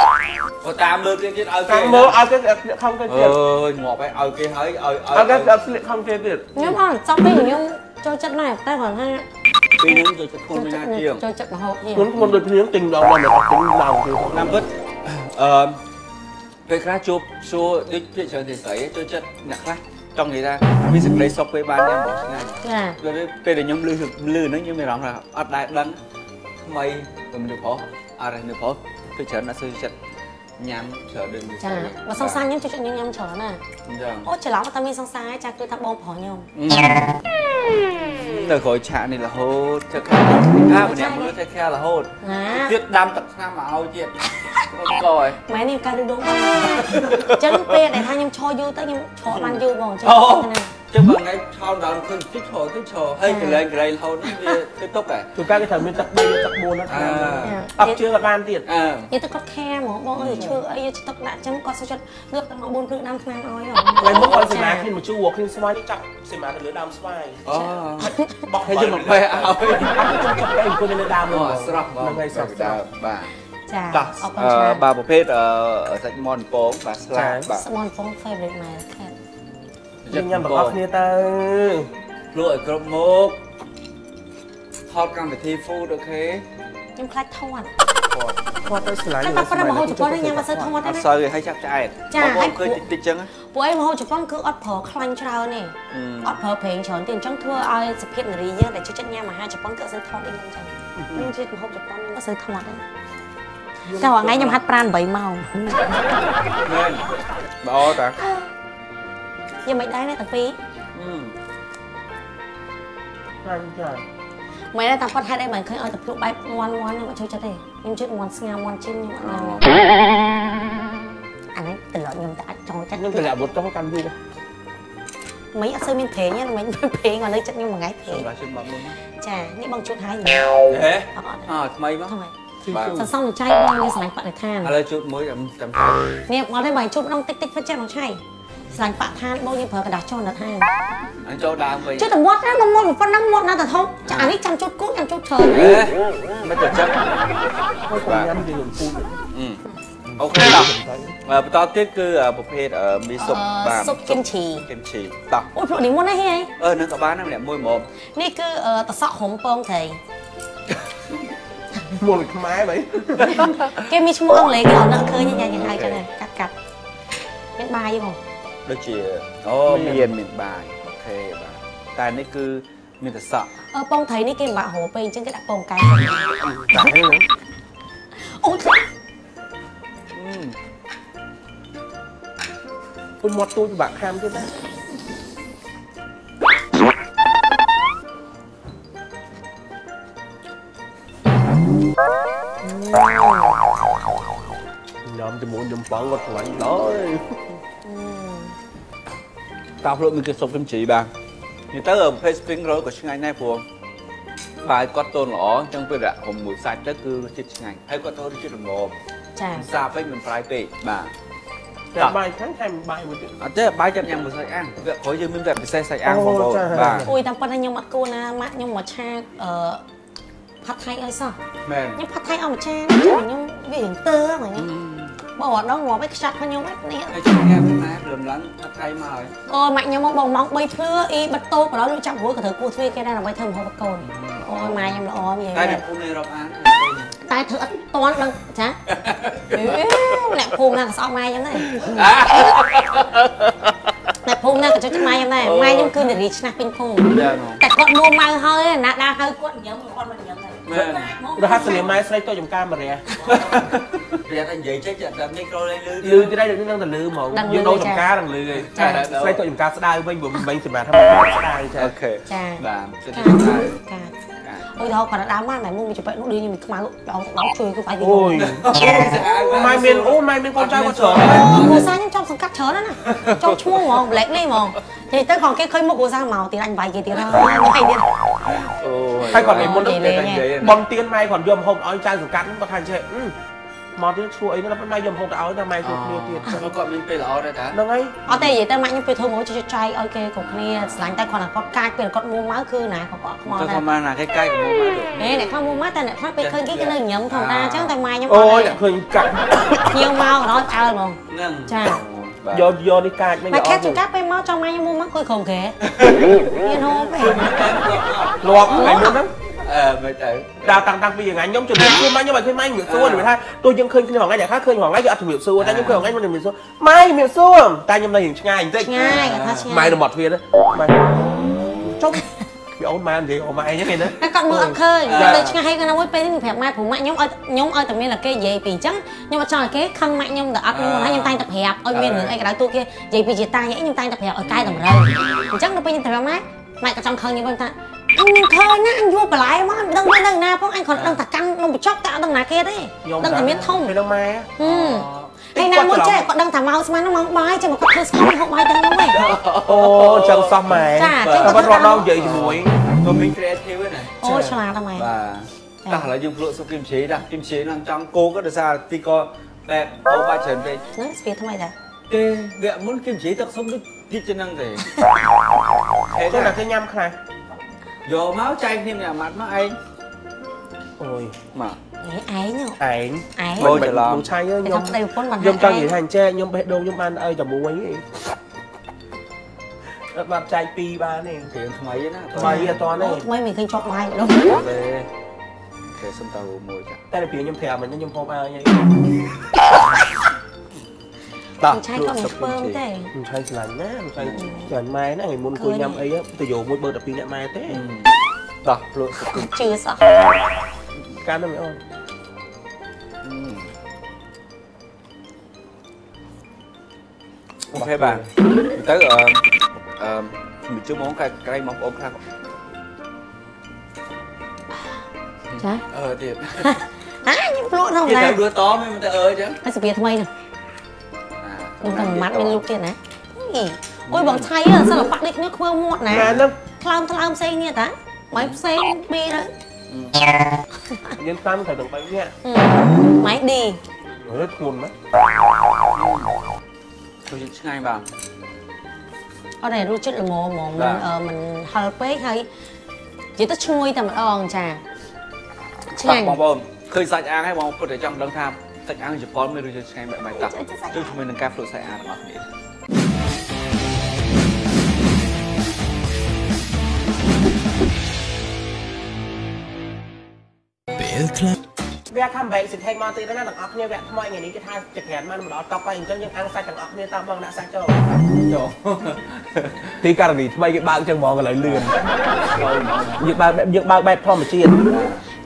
អូតាមលើទៀតទៀតឲ្យគេតាមមើលឲ្យគេស្លៀកខំគេអទៀតើយងាប់ហើយឲ្យគេហើយឲ្យឲ្យឲ្យគេស្លៀកខំគេទៀតខ្ញុំអត់ចង់ពីខ្ញុំចូលចិត្តណាស់តែគាត់ថាពីហ្នឹងចូលចិត្តខ្លួនចូលមានចិត្តណាជាងចូលចិត្តម្ហូបជាងខ្ញុំខ្ញុំដូចគ្នាទិញដល់ដល់មកទិញឡើងទៀតតាមពិតអឺពេលខ្លះជួបសួរដូចភាគច្រើនទេស្រីចូលចិត្តអ្នកខ្លះចង់និយាយថាមានសេចក្តីសុខពេលបានញ៉ាំរបស់ឆ្ងាញ់ចាពេលពេលដែលខ្ញុំលឺលឺហ្នឹងខ្ញុំមានអារម្មណ៍ថាអត់ដែរដឹងថ្មីទៅមនុស្សប្រុសអត់មនុស្សប្រុស ពេលច្រើនអត់សូវចិត្តញ៉ាំច្រើនដូចមនុស្សចាបើសង្សារខ្ញុំចូលចិត្តញ៉ាំច្រើនណាស់អញ្ចឹងអូច្រឡំតែមានសង្សារចាគឺថាបងប្រុសខ្ញុំអនៅក្រោយឆាកនេះរហូតធ្វើខាអាម្នាក់មើលធ្វើខារហូតណាទៀតដាំទឹកថ្នាំមកឲ្យទៀតអូនកយម៉ែនេះកាយដូចបងអញ្ចឹងពេលដែលថាខ្ញុំឈរយូរទៅខ្ញុំឈរបានយូរបងអញ្ចឹងអូទៅណា ចឹងបងថ្ងៃឆោតដល់ឃើញតិចឈរតិចឈរហើយកលែងកលែងរហូតនេះវាទៅទុកហ៎ជួនកាលគេត្រូវមានទឹក3ទឹក4ណាអើអត់ជើងអត់បានទៀតអើនិយាយទៅគាត់ខែហ្មងបងអើយឈើអីទឹកដាក់អញ្ចឹងគាត់សុខចិត្តងើបទៅមក4ព្រឹកដាំថ្នាំឲ្យហ៎ថ្ងៃមុខឲ្យសេមាគ្នាមកជួរគ្នាស្វាយនេះចាប់សេមាទៅលើដើមស្វាយអូបោះហើយយកមកបេះឲ្យអត់ទៅចាប់ទៅអង្គុយនៅលើដើមអូស្រស់បងហ្នឹងហើយស្រស់ស្រស់បាទចាតោះអរគុណអឺច្រើនបាទប្រភេទអឺសាច់មាន់ពងបាទស្លាតបាទស្មនហ្វង favorite ម៉ែខេត យើងញ៉ាំទាំងអស់គ្នាទៅលក់ឲ្យគ្រប់មុខថតកម្មវិធី food អូខេខ្ញុំខ្លាចធាត់គាត់ទៅឆ្លាញ់តែប៉ុណ្ណឹងមហូបជប៉ុននេះញ៉ាំអត់សូវធាត់អទេត់ណាសូវឲ្យចាប់ឆ្អែតចាបងហើយឃើញតិចតិចចឹងណាពួកឯងមហូបជប៉ុនគឺអត់ប្រើខ្លាញ់ច្រើនទេអត់ប្រើប្រេងច្រើនទេអញ្ចឹងធ្វើឲ្យសភាពនារីយើងដែលចូលចិត្តញ៉ាំអាហារជប៉ុនគឺអត់សូវធាត់ទេខ្ញុំអញ្ចឹងខ្ញុំជិះមហូបជប៉ុនខ្ញុំអត់សូវធាត់ទេតែរាល់ថ្ងៃខ្ញុំហាត់ប្រាណ8ម៉ោងមែនល្អតា យ៉ាងមិនដែរណាតាពីរអឺខ្លាំងចាមិនដែរតាមគាត់ហេតុអីមិនឃើញឲ្យតែភ្លុកបែបមន់មន់ខ្ញុំអត់ចូលចិត្តទេខ្ញុំជិតមន់ស្ងោមន់ជិនខ្ញុំអត់ញ៉ាំអានេះត្រឡប់ខ្ញុំតែអាចចូលចិត្តខ្ញុំតម្លាក់វត្តចុះកាន់យូរមិនអត់សូវមានប្រេងទេមិនប្រេងមកនៅចិត្តខ្ញុំមួយថ្ងៃប្រេងបាទជិះមកមុនចានេះបងជួតហើយហេអត់អត់អើថ្មីមកថ្មីបាទសន្សំចៃបងនេះស្រឡាញ់បរិស្ថានឥឡូវជួបមួយចាំចាំនេះមកទេបងជួតម្ដងតិចតិចពិតចេះបងឆៃ ស្រឡាញ់បរិស្ថានបងយើងប្រើกระดาษចុះនៅហាង អញចូលដើមវិញ ជួតតែមាត់ណាមកមាត់ប៉ុណ្ណឹងមាត់ណាតែធំចាអានេះចាំជួតគូចាំជួតច្រើន ហេមិនទៅចឹង ហើយខ្ញុំញ៉ាំជារឿងពូជ អឺអូខេតោះបន្តទៀតគឺប្រភេទមីស៊ុបបាទ ស៊ុបគីមឈី គីមឈីតោះ អូយព្រោះនេះមុនណាហី អឺនឹងក៏បានដែរម្នាក់មួយមក នេះគឺតសក់ហុំពងត្រី មួយខ្មែរបើ គេមានឈ្មោះអង់គ្លេសគេអត់នឹកឃើញញ៉ាំយ៉ាងហៅចឹងកាត់កាត់មានបាយទេបង ដូចជាអូមានមានបាយអូខេបាទតែនេះគឺមានតែសក់អឺពងត្រីនេះគេមិនបាក់ហូរពេកអញ្ចឹងគេដាក់ពងកែតែហ្នឹងអូយអឺពុញមាត់ទូចពិបាកខាំទៀតណាញ៉ាំជាមួយនំប៉័ងគាត់ឆ្លាញ់ដល់ តោះព្រោះមានគេស៊ុបគីមជីបាទនិយាយទៅប្រភេទ spring roll ក៏ឆ្ងាញ់ដែរព្រោះបាយគាត់ទន់ល្អអញ្ចឹងពេលដាក់រុំមួយសាច់ទៅគឺរសជាតិឆ្ងាញ់ហើយគាត់ទៅរសជាតិល្មមចាសាពេកមិនប្រៃពេកបាទតែបាយខាងថែមបាយមួយទៀតអត់ទេបាយចាប់ញ៉ាំមួយសាច់អាំងវាព្រោះយើងមានតែពិសេសសាច់អាំងបងប្អូនអូចាបាទអូយតាមប៉ុណ្ណឹងខ្ញុំអត់គួរណាម៉ាក់ខ្ញុំមកឆាអឺផាត់ថៃឲ្យសោះមែនខ្ញុំផាត់ថៃឲ្យមួយចានខ្ញុំវារៀងទើហ្មង បងអត់ដល់ងាប់ឯងខ្ចាត់ខ្ញុំឯងនេះហើយចាំញ៉ាំណាព្រមឡើងផាត់ថៃមកហើយអូម៉ាក់ខ្ញុំមកបងម៉ោង3ភ្លឺអ៊ីបិទតូបដល់លុយចាប់រួចក៏ត្រូវគួរទ្វាគេដែរដើម្បីធ្វើម្ហូបឲ្យកូនអូយម៉ែខ្ញុំល្អនិយាយតែមែអ្នកនភូមិនេះរាប់អានតែធ្វើអត់តន់ដឹងចាអេអ្នកភូមិណាក៏ស្អប់ម៉ែខ្ញុំដែរអ្នកភូមិណាក៏ចូលចិត្តម៉ែខ្ញុំដែរម៉ែខ្ញុំគឺនារីឆ្នះពេញភូមិយ៉ាងហ៎តែគាត់មួម៉ៅហើយណាដើរហៅគាត់ញ៉ាំគាត់មិនញ៉ាំដែរ មែនរហ័សសលៀម៉ែស្រីទៅចំការមរះវាតែនិយាយចេះតែមីក្រូលេងលឺលឺទីដែរនឹងទៅលឺហ្មងយើងដូរចំការនឹងលឺឯងស្រីទៅចំការស្ដៅវិញព្រោះវិញសម្រាប់ថាស្ដៅចាអូខេចាបាទសិតកា តែកាកាអូយដល់គាត់ដើមមកតែមុំមានច្បាក់នោះដូចខ្ញុំខ្មៅដល់ដល់ជួយគឺបាយទីអូយម៉ែមានអូម៉ែមានកូនចៅគាត់ច្រើនគ្រួសារខ្ញុំចំសង្កាត់ច្រើនណាស់ណាចំឈ្មោះហ្មង black នេះហ្មងនិយាយទៅគាត់គេឃើញមុខគ្រួសារមកទៀតអញបាយគេទៀតហើយបាយទៀតអូហើយគាត់មិនមុនទៅនិយាយលេងបំទៀនម៉ែគាត់យកមហូបឲ្យចៅសង្កាត់គាត់ថាចេះ មកទៀតឈ្មោះអីនោះម៉ែយកមហូបទៅឲ្យតែម៉ែជួយគ្នាទៀតគាត់មានពេលល្អដែរតាហ្នឹងហើយអត់ទេនិយាយទៅម៉ាក់ខ្ញុំពេលធ្វើមកជួយចែកឲ្យគេគ្រប់គ្នាឆ្លាញ់តែគាត់ថាគាត់កាចពេលគាត់មួម៉ៅគឺណាគាត់អត់ខ្មោចទៅដែរធម្មតាណាគេកាយកុំមកទៅហេអ្នកខ្លះមួម៉ៅតែអ្នកខ្លះពេលឃើញគេគេនៅញ៉ាំធម្មតាអញ្ចឹងតែម៉ែខ្ញុំអអូត់យទេអ្នកឃើញកាត់ភ្ញៀវមកដល់អើហ្មងហ្នឹងចាយកយកនេះកាចមិនម៉ែយកខេតចង្កាពេលមកចង់ម៉ែខ្ញុំមួម៉ៅគួយក្រុមគេមានហូបពេកលាប់ថ្ងៃមុនហ្នឹង អឺមិនទៅដល់តាំងតាំងពីថ្ងៃខ្ញុំជំរាបសួរម៉ែខ្ញុំឲ្យឃើញម៉ែជំរាបសួរនិយាយថាទោះយើងឃើញគ្នាថ្ងៃអ្នកខ្លះឃើញថ្ងៃគេអត់ជំរាបសួរតែខ្ញុំឃើញថ្ងៃមិនជំរាបសួរម៉ែជំរាបសួរតែខ្ញុំនៅរៀងឆ្ងាយបន្តិចឆ្ងាយគាត់ថាឆ្ងាម៉ែយនៅមាត់ទ្វារម៉ែចុះពីអូនម៉ែនិយាយអូម៉ែអញ្ចឹងឯណាតែគាត់មើលអត់ឃើញទៅឆ្ងាយហើយគាត់ណាមួយពេលនេះខ្ញុំប្រាប់ម៉ែព្រោះម៉ាក់ខ្ញុំឲ្យខ្ញុំឲ្យតែមានតែគេនិយាយពីអញ្ចឹងខ្ញុំអត់ចង់ឲ្យគេខឹងម៉ាក់ខ្ញុំតែអត់ខ្ញុំហើយខ្ញុំតែងតែប្រាប់ឲ្យមានរឿងអីក៏ដោយទោះគេនិយាយពីជាតាអីខ្ញុំតែងតែប្រាប់ឲ្យកែតម្រូវអញ្ចឹងដល់ពេលខ្ញុំប្រាប់ម៉ែម៉ែក៏ចង់ខឹងខ្ញុំវិញថា អញឃើញណាអញយកបន្លែមកអញដឹងមានដឹងណាផងអញគ្រាន់ដឹងតែកាន់នំបញ្ចុកតែអត់ដឹងណាគេទេដឹងតែមានធំពេលដល់ម៉ែហឹមហើយណាមួយចេះគាត់ដឹងថាមកស្មានមកបាយចេះមកគាត់ធ្វើស្គាល់ហូបបាយទាំងនោះហ៎អូចឹងសោះម៉ែចាចឹងតែគាត់រត់ដល់និយាយជាមួយក៏មាន creative ហ្នឹងណាអូឆ្លាតហ្នឹងម៉ែបាទតែឥឡូវយើងភ្លក់សុខគីមជីដាក់គីមជីឡើងចង់គោក៏ដោយសារទីក៏បែបអូបាច់ច្រើនពេកហ្នឹងស្ពាថ្មីតាទេវគ្គមុនគីមជីទឹកសុំដូចទីជាងហ្នឹងទេហេតុតែគេញ៉ាំខ្លះ យកមកចែកគ្នាម្នាក់ម៉ាត់មកឯងអូយមកឯងឯងឯងឯងអូយច្រឡំលោកឆៃយើខ្ញុំខ្ញុំប្តីប្រពន្ធបានខ្ញុំចង់និយាយថាអញ្ចេះខ្ញុំបេះដូងខ្ញុំបានឲ្យតែមួយឯងអត់បានចែកពីរបានទេគ្រឿងថ្មីណាថ្មីអត់តាន់ទេថ្មីមិនឃើញចប់បាយម្ដងទេគេសុំទៅមួយចាតែពីខ្ញុំប្រាប់មិនខ្ញុំហូបឲ្យឯង មិនឆៃក៏មិនធ្វើទេមិនឆៃឆ្លាញ់ណាមិនឆៃចាញ់ម៉ែណាថ្ងៃមុនអង្គុយញ៉ាំអីទៅយកមួយបើតែពីរអ្នកម៉ែទេតោះភ្លក់សុខគីមជឿសោះកាន់ហ្នឹងអូនអូខេបាទទៅអឺអឺជំជុំមកក្រែងបងប្អូនខ្លះចាអឺទៀតអ่ะខ្ញុំភ្លក់ធម្មគេតាទៅដួតតមិនទៅអើចឹងហើយស្ពាថ្មីហ្នឹង ខ្ញុំតែមួយម៉ាត់មានលុកទៀតណាអីអូយបងឆៃសិល្បៈដូចគ្នាខ្មើមាត់ណាម៉ែហ្នឹងថ្លើមថ្លើមផ្សេងនេះតាមិនផ្សេងពីទៅយើងតាមត្រូវទាំង3នាក់ម៉ៃឌីអឺធ្ងន់ណាស់ជួយឆ្ងាញ់បាទអត់ទេរសជាតិល្មមហ្មងបាមិនទអឺមិនហឹរពេកហើយនិយាយទៅឈ្ងុយតែម្ដងចាឆ្បាទងាញ់បងប្អូនឃើញសាច់អាំងហើយបងប្អូនតែចង់ដឹងថា សាច់អាំងជប៉ុនមានរសជាតិឆ្ងាញ់បែបម៉េចតោះជួយជាមួយនឹងការភ្លក់សាច់អាំងរបស់គ្នាពេលខ្លះវគ្គ comeback សិទ្ធិមកទៀតណាទាំងអស់គ្នាវគ្គថ្មីថ្ងៃនេះគេថាចក្រានបានមកដល់តុកហើយអញ្ចឹងយើងអាំងសាច់ទាំងអស់គ្នាតាមបងដាក់សាច់ចូលចូលទីករណីថ្មីគេបើកចឹងហ្មងកន្លែងលឿនយើងបើកបែបយើងបើកបែបធម្មជាតិ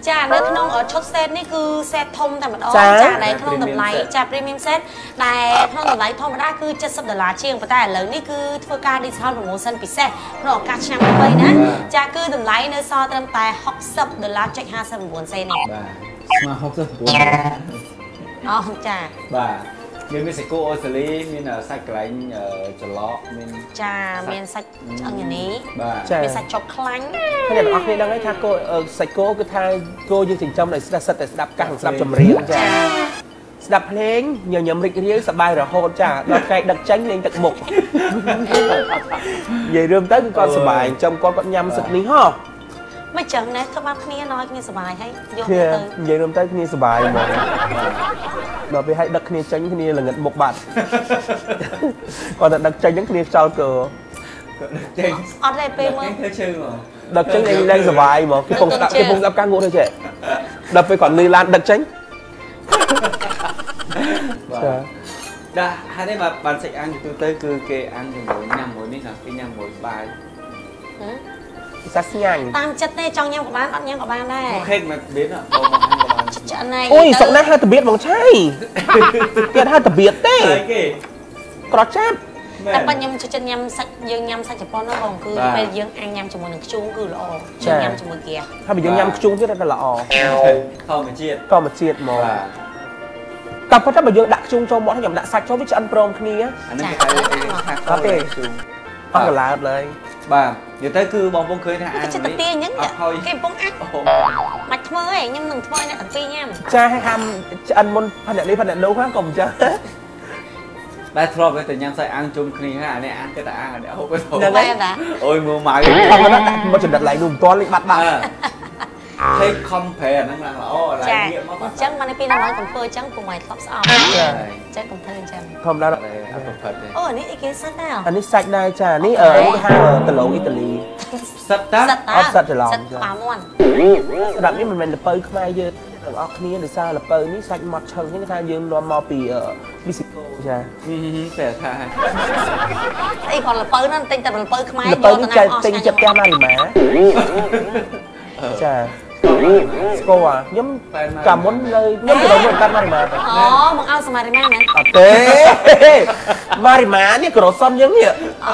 ចានៅក្នុងឈុត set នេះគឺ set ធំតែម្ដងចាចាដែលក្នុងតម្លៃចា premium set ដែលក្នុងតម្លៃធម្មតាគឺ70ដុល្លារជាងប៉ុន្តែឥឡូវនេះគឺធ្វើការ discount promotion ពិសេសក្នុងឱកាសឆ្នាំថ្មីណាចាគឺតម្លៃនៅសល់ត្រឹមតែ60ដុល្លារចុច59សេននេះបាទស្មើ69អូចាបាទ យើងមានសាច់គោអូស្ត្រាលីមានសាច់កន្លែងច្រឡកមានចាមានសាច់ឆ្អឹងញ៉ានីបាទចាមានសាច់ចុកខ្លាញ់អ្នកទាំងអស់គ្នាដឹងហើយថាគោអឺសាច់គោគឺថាគោយើងចិញ្ចឹមដោយស្ដាប់សិតតែស្ដាប់កាសស្ដាប់ចម្រៀងចាស្ដាប់ភ្លេងញញឹមរីករាយសប្បាយរហូតចាដល់ថ្ងៃដឹកចេញលេងទឹកមុខនិយាយរឿងទៅគឺគាត់សប្បាយចិញ្ចឹមគាត់គាត់ញ៉ាំសឹកនេះហ៎ មិនចឹងណាធ្វើបាបគ្នាឲ្យគ្នាសុបាយហើយយកគ្នាទៅនិយាយរួមទៅគ្នាសប្បាយហ្មងដល់ពេលឲ្យដឹកគ្នាចេញគ្នាល្ងិតមុខបាត់គាត់តែដឹកចេញហ្នឹងគ្នាចោលកើចេញអត់ទេពេលមើលធ្វើជើងមកដឹកចេញឯងឡើងសប្បាយហ្មងគេពងស្ដាប់គេពងស្ដាប់ការងក់ទៅចេះដល់ពេលគាត់លឺឡានដឹកចេញបាទដាក់ហើយនេះបាទបានសាច់អាំងទូទៅគឺគេអាំងជាមួយញ៉ាំមួយនេះណាគេញ៉ាំមួយបាយ សាស្ញាញ់តាមចិត្តទេចង់ញ៉ាំក៏បានអត់ញ៉ាំក៏បានដែរអូខេមិនមានបងមកអាំងក៏បានឆ្អិនហើយអូយសុកណាស់ហើយតបៀតហ្មងឆៃគេអត់ហៅតបៀតទេហើយគេក្រចាប់តែប៉ាខ្ញុំចូលចិត្តញ៉ាំសាច់យើងញ៉ាំសាច់ជប៉ុនហ្នឹងបងគឺបាទពេលយើងអាំងញ៉ាំជាមួយនឹងខ្ជូងគឺល្អចាយើងញ៉ាំជាមួយហ្គាហើយបើយើងញ៉ាំខ្ជុងទៀតតែល្អធម្មជាតិក៏មកជាតិហ្មងបាទតែប៉ុន្តែបើយើងដាក់ខ្ជុងចូលមកហើយខ្ញុំដាក់សាច់ចូលវាឆ្អិនព្រមគ្នាអានេះគេហៅថាអត់ទេជូងអត់កឡើតឡើយបាទ និយាយទៅគឺបងប្អូនឃើញថាអាគេចិត្តទៅទាញអញ្ចឹងអត់ហើយគេកំពុងអាក់អូមិនធ្វើទេខ្ញុំនឹងធ្វើឲ្យអ្នកទាំងពីរញ៉ាំចាឲ្យហាំឆ្អិនមុនផាននេះផាននោះហ្នឹងកុំចឹងតែធ្លាប់តែញ៉ាំសាច់អាំងជុំគ្នាហើយអានេះអាំងគេតែអាំងអានេះហូបទៅហ្នឹងបែបណាអូយមើលម៉ៅអត់មិនដាក់មកចំណិតឡើងនោះមិនទាន់លេងបាត់បាត់ ឃើញ compare ហ្នឹងឡើងល្អឡើងចាងាកមកបាអត់ញ្ចឹងមកនេះពីដល់កំធ្វើអញ្ចឹងពុំឲ្យធ្លាប់ស្អប់ចាអញ្ចឹងកុំធ្វើអញ្ចឹងធម្មតាអត់ប្រផិតទេអូនេះអីគេសិនដែរអានេះសាច់ដែរចានេះអឺគេហៅដឡូងអ៊ីតាលីសិតតាសិតតាអត់សិតច្រឡំសិតចាក្បាលមាន់ស្ដាប់នេះមិនមែនលពៅខ្មែរយើងទាំងអស់គ្នាដោយសារលពៅនេះសាច់ម៉ត់ឆឹងហ្នឹងគេថាយើងនាំមកពីមីស៊ីកូចាតែថាអីគាត់លពៅហ្នឹងទិញតែលពៅខ្មែរលពៅនេះចែកទិញចិត្តផ្ទះម៉ារីម៉ា ចាស្គាល់អាខ្ញុំកាលមុននៅខ្ញុំទៅនៅកាត់ម៉ារីម៉ាទៅអូមកឲ្យសម័យរីម៉ាមែនអត់ទេម៉ារីម៉ានេះក្រសុនយើងនេះអ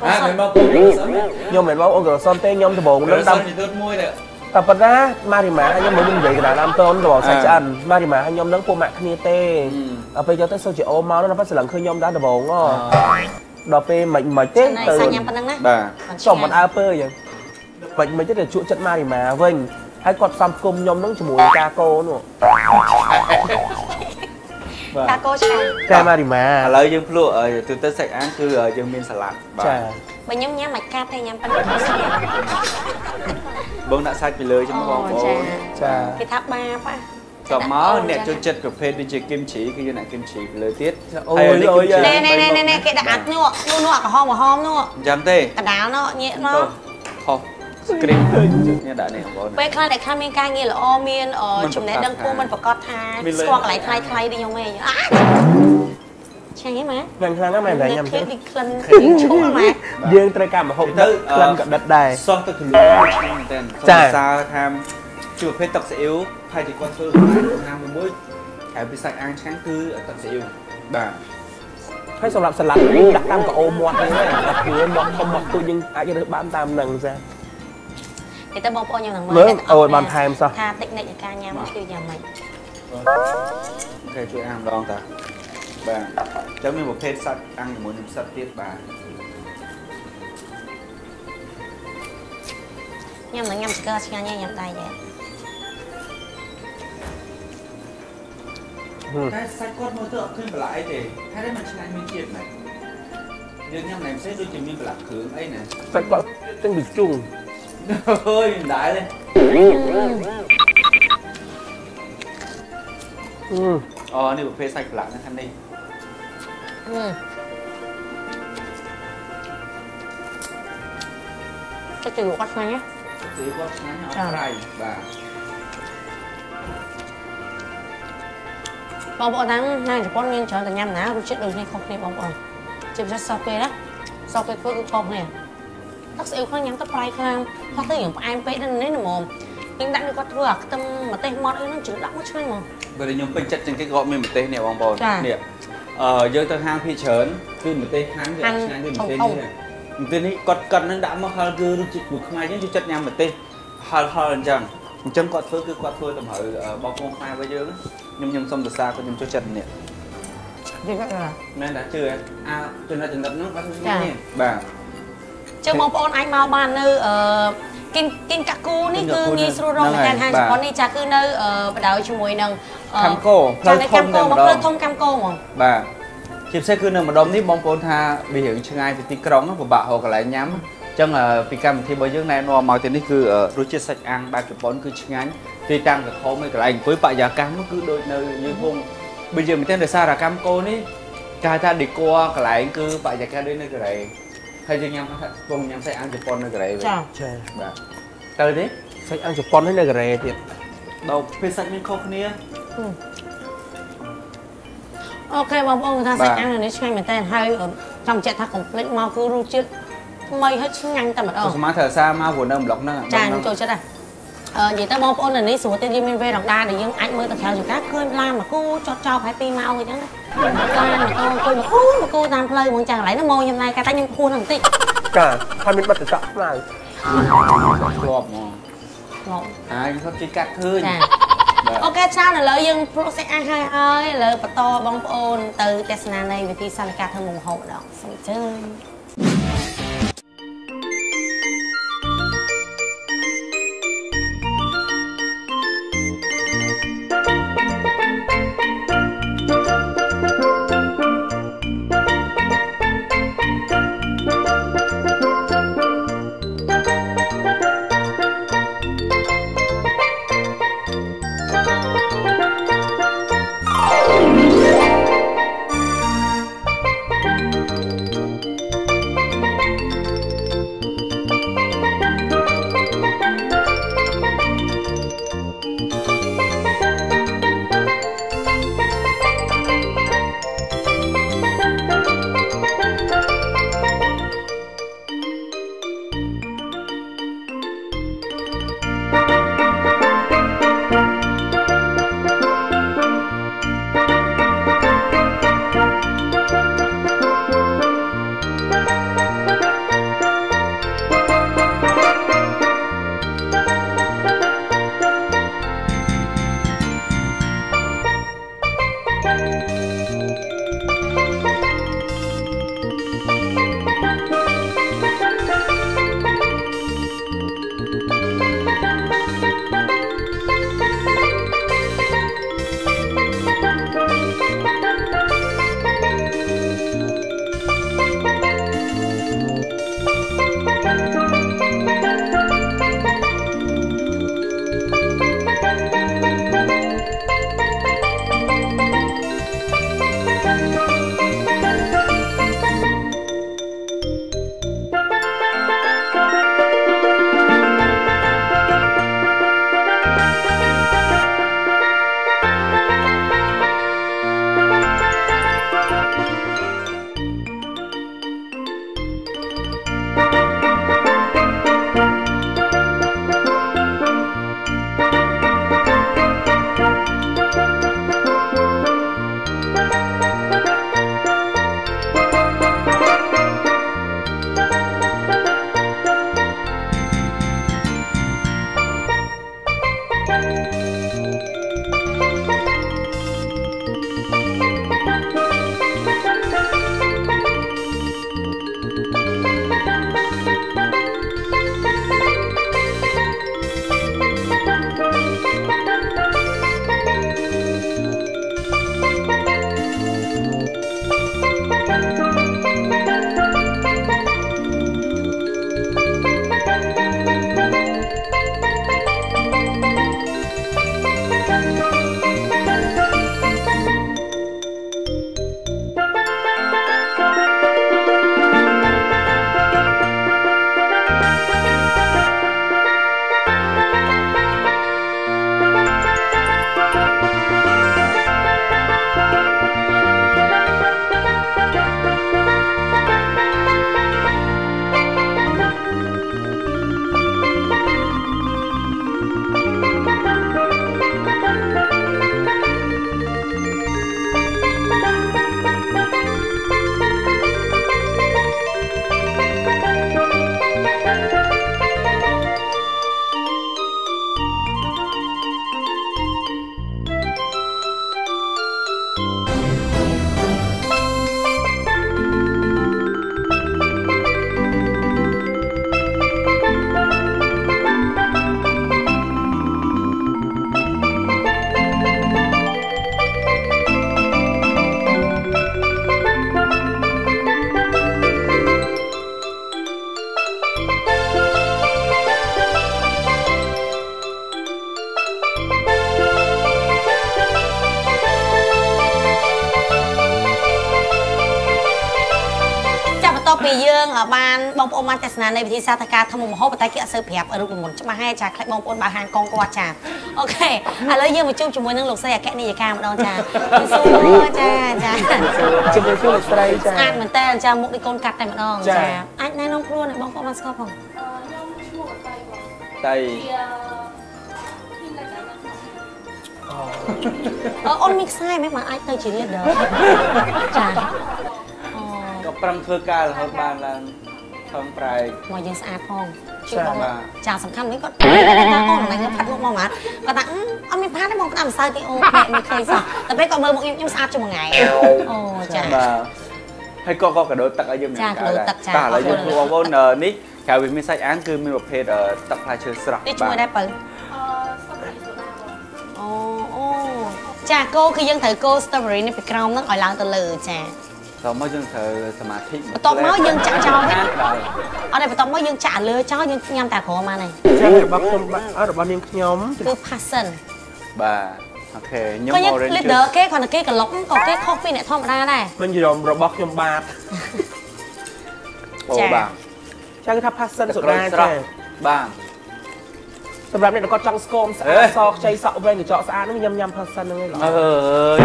កូអាសុមិននមកពូសិនខ្ញុំមិនបងអូនក៏សុនទេខ្ញុំដំបងនឹងនឹងដាដាំំទៅមួយទៅតែប៉ុន្តែម៉ារីម៉ាខ្ញុំមិននិយាយកណ្ដាលដើមតូនដំបងសាច់ឆ្អិនម៉ារីម៉ាខ្ញុំនឹងពុំម៉ាក់គ្នាទេដល់ពេលយកទៅសូជាអូមកដល់ពេលស្រឡឹងឃើញខ្ញុំដែរដំបងហ៎ដល់ពេលមិនមិនទេណៃទៅសាច់ញ៉ាំប៉ុណ្ណឹងណាបាទសុំមិនអើពើយ៉ាង មិនមិនទេទៅជក់ចិត្តម៉ារីម៉ាវិញហើយគាត់ផ្សំគុំខ្ញុំនឹងជាមួយកាកោនោះកាកោឆ្កែតែម៉ារីម៉ាឥឡូវយើងភ្លក់ទូទៅសាច់អាំងគឺយើងមានសាឡាត់បាទចាបើខ្ញុំញ៉ាំមិនកាត់ទេញ៉ាំប៉ុណ្ណឹងស្ងាត់បងដាក់សាច់ពីលើចឹងបងប្អូចានចាគេថាបាប៉ាតបមកអ្នកចូលចិត្តប្រភេទដូចជាគឹមជីគឺយើងដាក់គឹមជីពីលើទៀតអូយអូយណែណែណែណែណែគេដាក់អាត់នោះនោះនោះក្រហមក្រហមនោះអញ្ចឹងទេកដាលនោះញាក់ទៅមកខុសស្គ្រីននេះដាក់នេះបងប្អូនពេលខ្លះដែលខ្លះមានការងារល្អមានអឺមិនចំណេះប្រកាសដឹងខ្ពស់ថាមិនប្រកាសថាមានលុយស្គាល់កន្លែងថ្លៃថ្លៃដូចខ្ញុំឯងអាឆ្ងាញ់ហ៎ម៉ែញ៉ាំខ្លាំងណាស់ម៉ែតែញ៉ាំគេទៅដូចក្លិនឈ្ងុយម៉ែយើងត្រូវការមហូបទឹកក្លិនក៏ដិតដែរសោះទឹកគ្រឿងឆ្ងាញ់មែនតើសូមចាសរសើរថាជាប្រភេទទឹកស៊ីអ៊ីវផែនជាគាត់ធ្វើខាងមួយហើយពីសាច់អាំងឆ្ងាញ់គឺទឹកស៊ីអ៊ីវបាទហើយសម្រាប់សាឡាត់ដាក់តាមកៅអមាត់នេះដាក់គ្រឿងមាត់ធំមាត់ទូចយើងអាចរើសបានតាមនឹងចា គេទៅបងប្អូនខ្ញុំនឹងមើលអូយបានថែមសោះថាតិចនិចនៃការញ៉ាំគឺយ៉ាងម៉េចអូខេជួយអាំម្ដងតាបាទអញ្ចឹងមានប្រភេទសាច់អាំងជាមួយនឹងផ្សិតទៀតបាទញ៉ាំនឹងញ៉ាំស្គរឆ្ងាញ់ហើយញ៉ាំដៃដែរតែសាច់គាត់មើលទៅអត់ឃើញបន្លាអីទេហើយតែมันឆ្ងាញ់មានជាតិណាស់យើងញ៉ាំណែផ្សេងដូចជាមានបន្លាគ្រឿងអីណាសាច់គាត់ទាំងពីជុង អើយមិនដែរទេអឺអូនេះប្រភេទសាច់បន្លាណាខាងនេះហឹមចិត្តទៅគាត់ឆ្ងាញ់ណាទីគាត់ឆ្ងាញ់អត់ចា៎ប្រៃបាទបងប្ទឹកស្អ៊ីវខ្លះញ៉ាំទៅប្រៃខ្លាំងខុសទៅយ៉ាងផ្អែមពេកដល់នេះណាហ្មងយើងដាក់នេះគាត់ធ្វើអាខ្ទឹមម្ទេសម៉ត់អីហ្នឹងជ្រឹកដាក់មកឆ្ងាញ់ហ្មងបើខ្ញុំពេញចិត្តជាងគេក៏មានម្ទេសនេះបងប្អូនចា៎នេះអឺយើងទៅហាងភីច្រើនគឺម្ទេសហាងវាអត់ឆ្ងាញ់ទេម្ទេសនេះទេម្ទេសនេះគាត់កាត់នឹងដាក់មកហឹលគឺរសជាតិមួយខ្មែរយើងចូលចិត្តញ៉ាំម្ទេសហឹលហឹលអញ្ចឹងអញ្ចឹងគាត់ធ្វើគឺគាត់ធ្វើតម្រូវអឺបងប្អូនខ្មែររបស់យើងខ្ញុំខ្ញុំសូមសរសើរគាត់ខ្ញុំចូលចិត្តនេះនិយាយគាត់មែនតាជឿហ៎អាចំណុចចំណុចហ្នឹងគាត់ធ្វើ ចា៎នេះបាទជើបងប្អូនអាចមកបាននៅអឺគិនគិនកាគូនេះគិនកាគឺគូងាយស្រួលរកហ្នឹងនៅហើយខាងហាងបាទជប៉ុននេះចាគឺនៅអឺបដៅជាមួយនឹងអឺកម្មកោផ្លូវចានៅធំកម្មកោតែមកម្ដផ្លូវងធំកម្មកោហ្មងបាទជាពិសេសគឺនៅម្ដុំនេះបងប្អូនថាវារឿងឆ្ងាយពីទីក្រុងហ្នឹងពិបាករកកន្លែងញ៉ាំអញ្ចឹងអឺពីកម្មវិធីរបស់យើងណែនាំមកទីនេះគឺអឺរសជាតិសាច់អាំងបែបជប៉ុនគឺឆ្ងាញ់ទីតាំងកធំឯកន្លែងអង្គុយបរិយាកាសនោះគឺដូចនៅយើងពងបើយើងមែនទេដោយសារតែកម្មកោនេះគេហៅថា decor កន្លែងគឺបរិយាកាសដូចនៅកូរ៉េ ហើយយើងញ៉ាំថាពងញ៉ាំសាច់អាំងជប៉ុននៅកូរ៉េវិញចាចាបាទទៅទេសាច់អាំងជប៉ុនហើយនៅកូរ៉េទៀតដល់ពេលសាច់មានខុសគ្នាអូខេបងប្អូនថាបាទសាច់អាំងនេះឆ្ងាញ់មែនតើហើយអឺចង់ចាត់ថាកុំភ្លេចមកគឺរសជាតិថ្មីហើយឆ្ងាញ់តែម្ដងស្មានថាសារមកព្រោះនៅប្លុកហ្នឹងចាខ្ញុំចូលចិត្តដែរអឺនិយាយទៅបងប្អូននៅនេះស្រួលទៀតយើងមានវេរ៉ង់ដាដែលយើងអាចមើលទៅក្រៅចង្ការឃើញឡានមកគូចតចោលប្រហែល2ម៉ោងអញ្ចឹងណាឡានមក អង្គុយមកគូមកគូតាមផ្លូវហ្មងចាកន្លែងហ្នឹងមកខ្ញុំណៃកាតែខ្ញុំខួនហ្នឹងបន្តិចចាហើយមានបិទកញ្ចក់ខ្មៅជាប់ហ្មងមកហើយខ្ញុំជិះកាត់ឃើញចាបាទអូខេច្រើនឥឡូវយើងព្រោះសេចអាហើយហើយឥឡូវបន្តបងប្អូនទៅទស្សនានៃវិធីសាស្ត្រនៃការធ្វើមុខម្ហូបម្ដងសូមអញ្ជើញ បានបងប្អូនបានទស្សនានៃវិធីសាស្ត្រការធ្វើមុខម្ហូបតែគេអត់សូវប្រាប់រូបមន្តច្បាស់ហើយចាខ្លាចបងប្អូនបើហាងកងគាត់ចាអូខេឥឡូវយើងមកជួបជាមួយនឹងលោកស្រីអគ្គនាយិកាម្ដងចាសួរចាចាជំរាបសួរលោកស្រីចាស្អាតមែនតើចាមុខនេះកូនកាត់តែម្ដងចាចាអាចណែនាំខ្លួនឲ្យបងប្អូនបានស្គាល់ផងតៃអឺអូនមានខ្សែមិនបានអាចទៅជា leader ចាអូក៏ប្រឹងធ្វើការរហូតបានឡើង ខំប្រែកមកយើងស្អាតផងជួយចាបងបាទចាសំខាន់នេះគាត់ថាអូនហ្នឹងផាត់មុខមកមកគាត់ថាអឺអត់មានផាត់ទេបងផ្ដាំម្សៅទីអូភ្នាក់មិនឃើញសោះតែពេលគាត់មើលមុខខ្ញុំខ្ញុំស្អាតជាងមួយថ្ងៃអូចាបាទហើយក៏ក៏កដោទឹកឲ្យយើងចាម្នាក់កដោទឹកចាបាទឥឡូវយើងអរគុធ្វើណបងប្អូនអឺនេះក្រៅពីមានសាច់អាំងគឺមានប្រភេទអឺទឹកផ្លែឈើស្រស់នេះជាមួយដែរបើអូអូចាគោគឺយើងត្រូវគោ strawberry នេះពីក្រោមហ្នឹងឲ្យឡើងទៅលើចា តោះមកយើងត្រូវសមាធិបន្ទាប់មកយើងចាក់ចោលវិញបាទអត់ទេបន្ទាប់មកយើងចាក់លើចោលយើងញ៉ាំតែក្រោមបានហើយចារបស់ខ្ញុំបាទអត់របស់នាងខ្ញុំគឺ passion បាទអូខេខ្ញុំក៏យើង orange leader juice គេគ្រាន់តែគេក្លុកក៏គេខុសពីអ្នកធម្មតាដែរមិនយល់របស់ខ្ញុំបាទអូចាបាទចាគេថា passion សូក្រូដាចស្រចាស់បាទ សម្រាប់អ្នកដែលគាត់ចង់ស្គមស្អាអេតសខ្ចីសក់វែងកញ្ចក់ស្អាតហ្នឹងញ៉ាំញ៉ាំ passion ហ្នឹងឯងល្អអើយ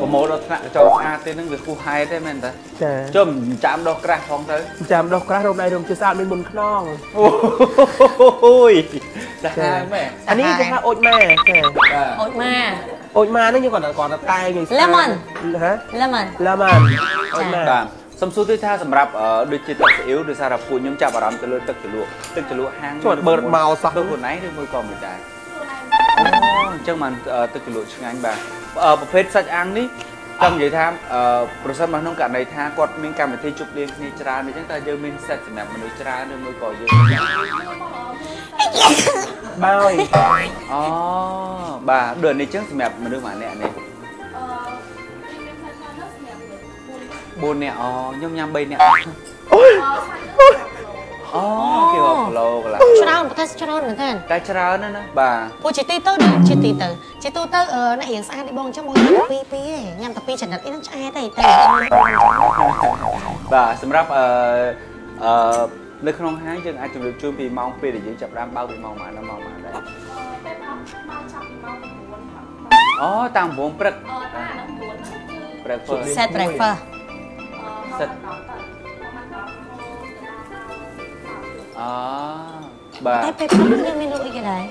ប្រម៉ូទដល់ថ្នាក់ចូលស្អាតទេហ្នឹងវាគូហែតទេមែនតាចាចុះមិនចាំដោះក្រាស់ផងទៅចាំដោះក្រាស់រោមដៃរោមជាស្អាតមានមុនខ្នងអូយសាហាវមែនអានេះគេថាអូចម៉ាចាបាទអូចម៉ាអូចម៉ាហ្នឹងយើងគាត់គាត់តែតែង Lemon ហ៎ lemon lemon អូចម៉ាបាទ សំសួរទៀតថាសម្រាប់អឺដូចជាទឹកស៊ីអ៊ីវដោយសារតែពួកខ្ញុំចាប់អារម្មណ៍ទៅលើទឹកជ្រលក់ទឹកជ្រលក់ហាងជួយបើកមកសោះទៅខ្លួនឯងឬមួយក៏មិនដែរអូអញ្ចឹងបានអឺទឹកជ្រលក់ឆ្ងាញ់បាទអឺប្រភេទសាច់អាំងនេះចង់និយាយថាអឺប្រសិនមកក្នុងករណីថាគាត់មានកម្មវិធីជប់លៀងគ្នាច្រើនអញ្ចឹងតើយើងមានសេតសម្រាប់មនុស្សច្រើនឬមួយក៏យើងបើយអូបាទដូចនេះអញ្ចឹងសម្រាប់មនុស្សម្នាក់នេះ 4នាក់អូខ្ញុំញ៉ាំ3នាក់អូគេហៅគីឡូកន្លះច្រើនប្រទេសច្រើនមែនតើតែច្រើនណាស់ណាបាទព្រោះជាទីទៅដូចជាទីទៅជាទូទៅអឺអ្នករៀងស្អាតនេះបងអញ្ចឹងបងញ៉ាំពីរពីរឯងញ៉ាំតែពីរចរិតអីហ្នឹងឆ្អែតទេទៅបាទសម្រាប់អឺអឺនៅក្នុងហាងយើងអាចជម្រាបជូនពីម៉ោងពេលដែលយើងចាប់ផ្ដើមបើកពីម៉ោងប៉ុន្មានដល់ម៉ោងប៉ុន្មានដែរអូតាម9ព្រឹកព្រឹកព្រឹក set breakfast សិតអូបាទតែពេលព្រឹកយើងមានលក់អីគេដែរ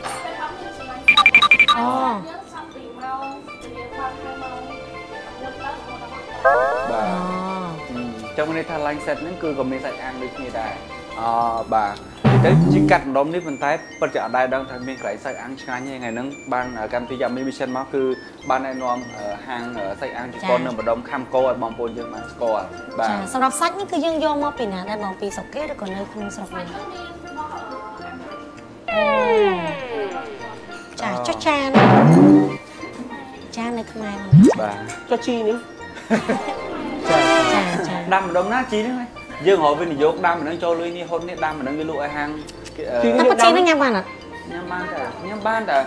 អូបាទអូចង់មានន័យថា line set ហ្នឹងគឺក៏មានសាច់អាំងដូចគ្នាដែរអូបាទ ទៅជីកាត់ម្ដុំនេះប៉ុន្តែពិតជាអត់ដែរដឹងថាមានកន្លែងសាច់អាំងឆ្ងាញ់ទេថ្ងៃហ្នឹងបានកម្មវិធី Yummy Mission មកគឺបានណែនាំហាងសាច់អាំងជប៉ុននៅម្ដុំខំកោឲ្យបងប្អូនយើងបានស្គាល់បាទចាសម្រាប់សាច់នេះគឺយើងយកមកពីណាដែរបងពីស្រុកគេឬក៏នៅក្នុងស្រុកវិញចាចុះចានចាននៅខ្មែរមកបាទចុះជីនេះចាចាដាំម្ដុំណាជីហ្នឹងហ៎ យើងរកវិនិយោគដាំម្ដងចូលលុយនេះហ៊ុននេះដាំម្ដងវាលក់ឲ្យហាងគេអឺតែបជីនេះញ៉ាំបានអត់ញ៉ាំបានតាញ៉ាំបានតា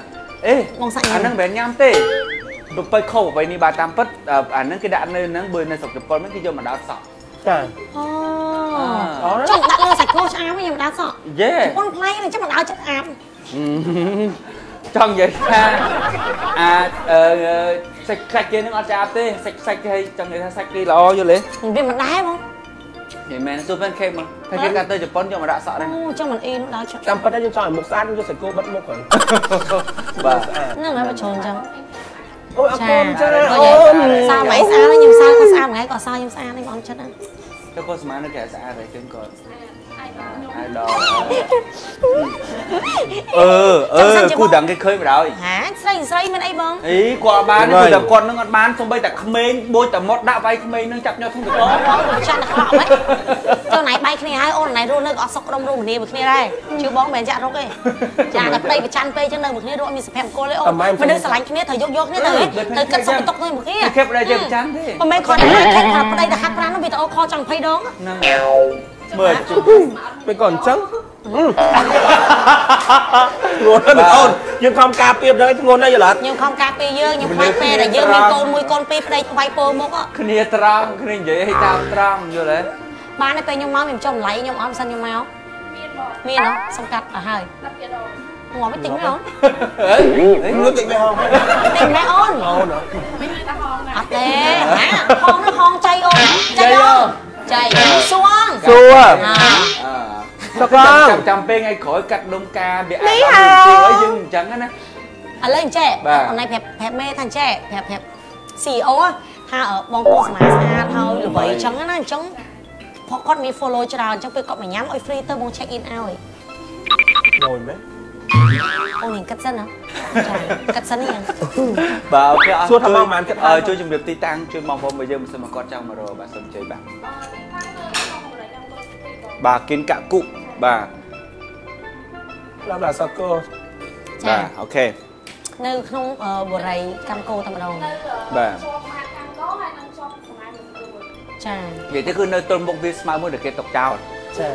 អេបងសាច់ញ៉ាំអាហ្នឹងមិនមែនញ៉ាំទេទៅទៅខោអ្វីនេះបាទតាមពិតអឺអាហ្នឹងគេដាក់នៅហ្នឹងបើនៅស្រុកជប៉ុនហ្នឹងគេយកមកដោតសក់ចាអូអូចង់ដាក់លើសាច់គោឆ្អាបវិញខ្ញុំដាក់សក់យេបងផ្លែនេះចាំមិនដល់ចិត្តអាប់ចង់និយាយថាអាអឺសាច់សាច់គេហ្នឹងអត់ចាបទេសាច់សាច់គេចង់និយាយថាសាច់គេល្អយល់ទេវាមិនដែរបង និយាយមែនស៊ូផែនខេកមកថាគេកាត់ទៅជប៉ុនយកមកដាក់សក់ហ្នឹងអូចាំមិនអីនោះដល់ចិត្តតាមពិតហើយយើងចង់ឲ្យមុខស្អាតយើងយកសាច់គោបិទមុខហើយបាទហ្នឹងហើយបើចូលអញ្ចឹងអូយអរគុណចាអូអូនសាមិនស្អាតខ្ញុំសាក៏ស្អាតហ្នឹងក៏សាខ្ញុំស្អាតហ្នឹងបងចិត្តហ្នឹងទៅក៏ស្មាននៅគេស្អាតហើយគេក៏ អាយដល់អឺអឺគូដឹងគេឃើញបណ្ដោយហាស្រីស្រីមានអីបងអីគាត់អត់បានទេគឺតែគាត់នឹងអត់បានសំបីតែក្មេងបួចតែមុតដាក់វាយក្មេងនឹងចាប់ញ៉ាំធំទៅតបងបងចាក់តែខ្លោមិនចូលណៃបាយគ្នាហើយអូនណៃរស់នៅក៏អត់សុខក្រុមរੂមនីមួយគ្នាដែរជឿបងមិនចាក់រុកទេចាតែប្តីប្រច័នពេកចឹងនៅមួយគ្នារស់មានសុភមង្គលទេអូនមនុស្សស្រឡាញ់គ្នាត្រូវយកយកគ្នាទៅទៅគិតសុខទុក្ខទៅមួយគ្នាគេគេប្តីទេប្រចាំទេមិនមែនគាត់តែខិតថាប្តីទៅហាត់ប្រាណនោះវីដេអូខលចង់20ដងហ្នឹង មើលជុំពេលក៏អញ្ចឹងធ្ងន់ណាស់អូនយើងខំការពារដល់ធ្ងន់ណាស់យល់អត់ខ្ញុំខំការពារយើងខ្ញុំខ្លាចពេលដែលយើងមានកូនមួយកូនពីរប្តីវាយពោមុខគ្នាត្រង់គ្នានិយាយឲ្យតាមត្រង់យល់ទេចបានតែពេលខ្ញុំមកខ្ញុំចុះតម្លៃខ្ញុំអត់សិនខ្ញុំមកមានហ៎សង្កាត់ទៅហើយងាប់មិនទិញមែនអូនលឿនតិចមែនហងទិញមែនអូនអូនអត់ទេណាហងនោះហងចៃអូនចៃអូន ចៃសួងសួរអាសកលចាំចាំពេលថ្ងៃក្រោយកាត់ដុំការវាអាចនេះបានហ่าជួយឲ្យយើងអញ្ចឹងណាឥឡូវអញ្ចេះបាទអូនឯងប្រាប់ប្រាប់មេថាអញ្ចេះប្រាប់ប្រាប់ CEO ថាអឺបងប្អូនសមាស្អាតហើយល្បីអញ្ចឹងណាអញ្ចឹងព្រោះគាត់មាន follow ច្រើនអញ្ចឹងពេលគាត់មកញ៉ាំឲ្យ free ទៅបង check in ឲ្យងយមែន អូននឹងគិតសិនណាចាគិតសិននេះបាទអូខេអរសួរថាបងបានគិតអបានឺជួយជម្រាបទីតាំងជួយបងប្អូនរបស់យើងមិនសិនមកគាត់ចង់មករកបាទសូមជ័យបាទបាទគិនកាក់គុបាទដល់ដល់សកលចាបាទអូខេនៅក្នុងអឺបរិយកម្មកោតែម្ដងបាទចានិយាយទៅគឺនៅទល់មុខវាស្មៅមួយដែលគេຕົកចោលចា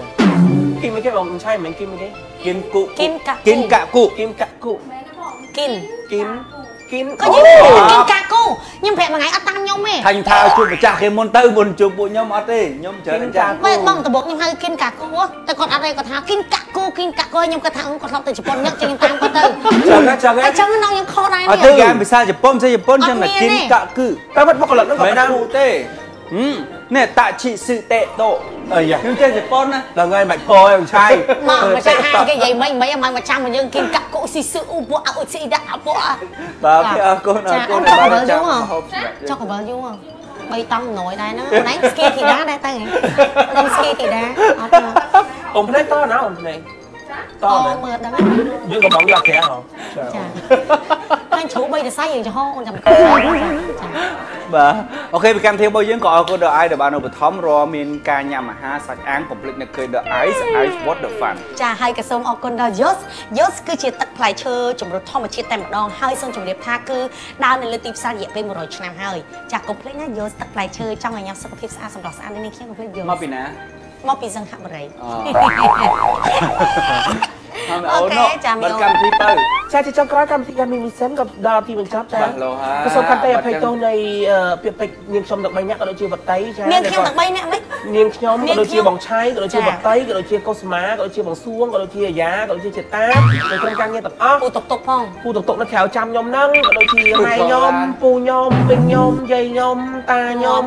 គីមិនគេបងមិនឆៃមិនគីមិនគេ គិនគុគិនកាក់គិនកាក់គុគីមកាក់គុគិនគីមគីមក៏ខ្ញុំគិនកាក់គូខ្ញុំប្រាប់មួយថ្ងៃអត់តាមខ្ញុំទេថាញថាឲ្យជួបម្ចាស់គេមុនទៅមុនជួបពួកខ្ញុំអត់ទេខ្ញុំច្រើនអញ្ចឹងបែបបងតបុកខ្ញុំហៅគិនកាក់គូតែគាត់អត់ទេគាត់ថាគិនកាក់គូគិនកាក់គូខ្ញុំគាត់ថាគាត់ធ្លាប់ទៅជប៉ុនញឹកចឹងខ្ញុំតាមគាត់ទៅចឹងណាចឹងអញ្ចឹងនៅខ្ញុំខុសដែរអត់នេះទេគេភាសាជប៉ុនភាសាជប៉ុនចឹងតែគិនកាក់គឺតែមិនបុគ្គលិកហ្នឹងក៏មិនដឹងគូទេហឹម នេះតាឈិស៊ឺតេតូអីយ៉ាខ្ញុំចេះជប៉ុនណាដល់ថ្ងៃមិនផយមិនឆៃមកមកចាស់ហាគេនិយាយមិនមិនមកមកចាំមកយើងគិនកាក់គូស៊ីស៊ឺអ៊ូពួកអ៊ូស៊ីដាក់អពួកបាទអរគុណអរគុណចាអូនចុះកវលយូរហូហ៎បសម្រាប់ចុះកវលយូរហ៎បីតង់ណយដែរហ្នឹងអូនឯងស្គីធីតាដែរទៅហ៎ខ្ញុំស្គីធីតាអត់ទេអ៊ំភ្នែកតណាអ៊ំភ្នែក តអូណាមើលដឹងយើងក៏បងយកក្រៅហ៎ចាតែជ្រូបីដសៃយើងចំហអូនចាំចាបាទអូខេពីកម្មវិធីរបស់យើងក៏អរគុណដល់ i ដែលបានឧបត្ថម្ភរាល់មានការញ៉ាំអាហារសាច់អាំងកុំភ្លេចនឹកឃើញដល់ ice ice what the fun ចាហើយក៏សូមអរគុណដល់ Yos Yos គឺជាទឹកផ្លែឈើចម្រុះធម្មជាតិតែម្ដងហើយសូមជម្រាបថាគឺដើរនៅលើទីផ្សាររយៈពេល100ឆ្នាំហើយចាកុំភ្លេចណា Yos ទឹកផ្លែឈើចង់ឲ្យញ៉ាំសុខភាពស្អាតសម្រស់ស្អាតនេះខ្ញុំកុំភ្លេច Yos មកពីណា មកពីសង្ហបុរីអូអូអូខេនោះចាំបើយកកម្មវិធីទៅចាជាចុងក្រោយកម្មវិធីយ៉ាងមីមីសិនក៏ដល់ទីបញ្ចប់ចាបាទលោហើយក៏សូមខន្តីអភ័យទោសនៃអឺពាក្យពេចន៍នាងខ្ញុំទាំង3នាក់ក៏ដូចជាវតីចានាងខ្ញុំទាំង3នាក់មិននាងខ្ញុំនាក៏ងដូចជាខ្ញុំបងឆៃក៏ដូចជាចាវតីក៏ដូចជាកុសមាក៏ដូចជាបងសួងក៏ដូចជាអាយ៉ាក៏ដូចជាចេតានៅក្រុមការងារទាំងអស់ពូតុកតុកផងពូតុកតុកនៅក្រៅចាំខ្ញុំហ្នឹងក៏ដូចជាពូម៉ែផងខ្ញុំឡានពូខ្ញុំមីងខ្ញុំយាយខ្ញុំតាខ្ញុំ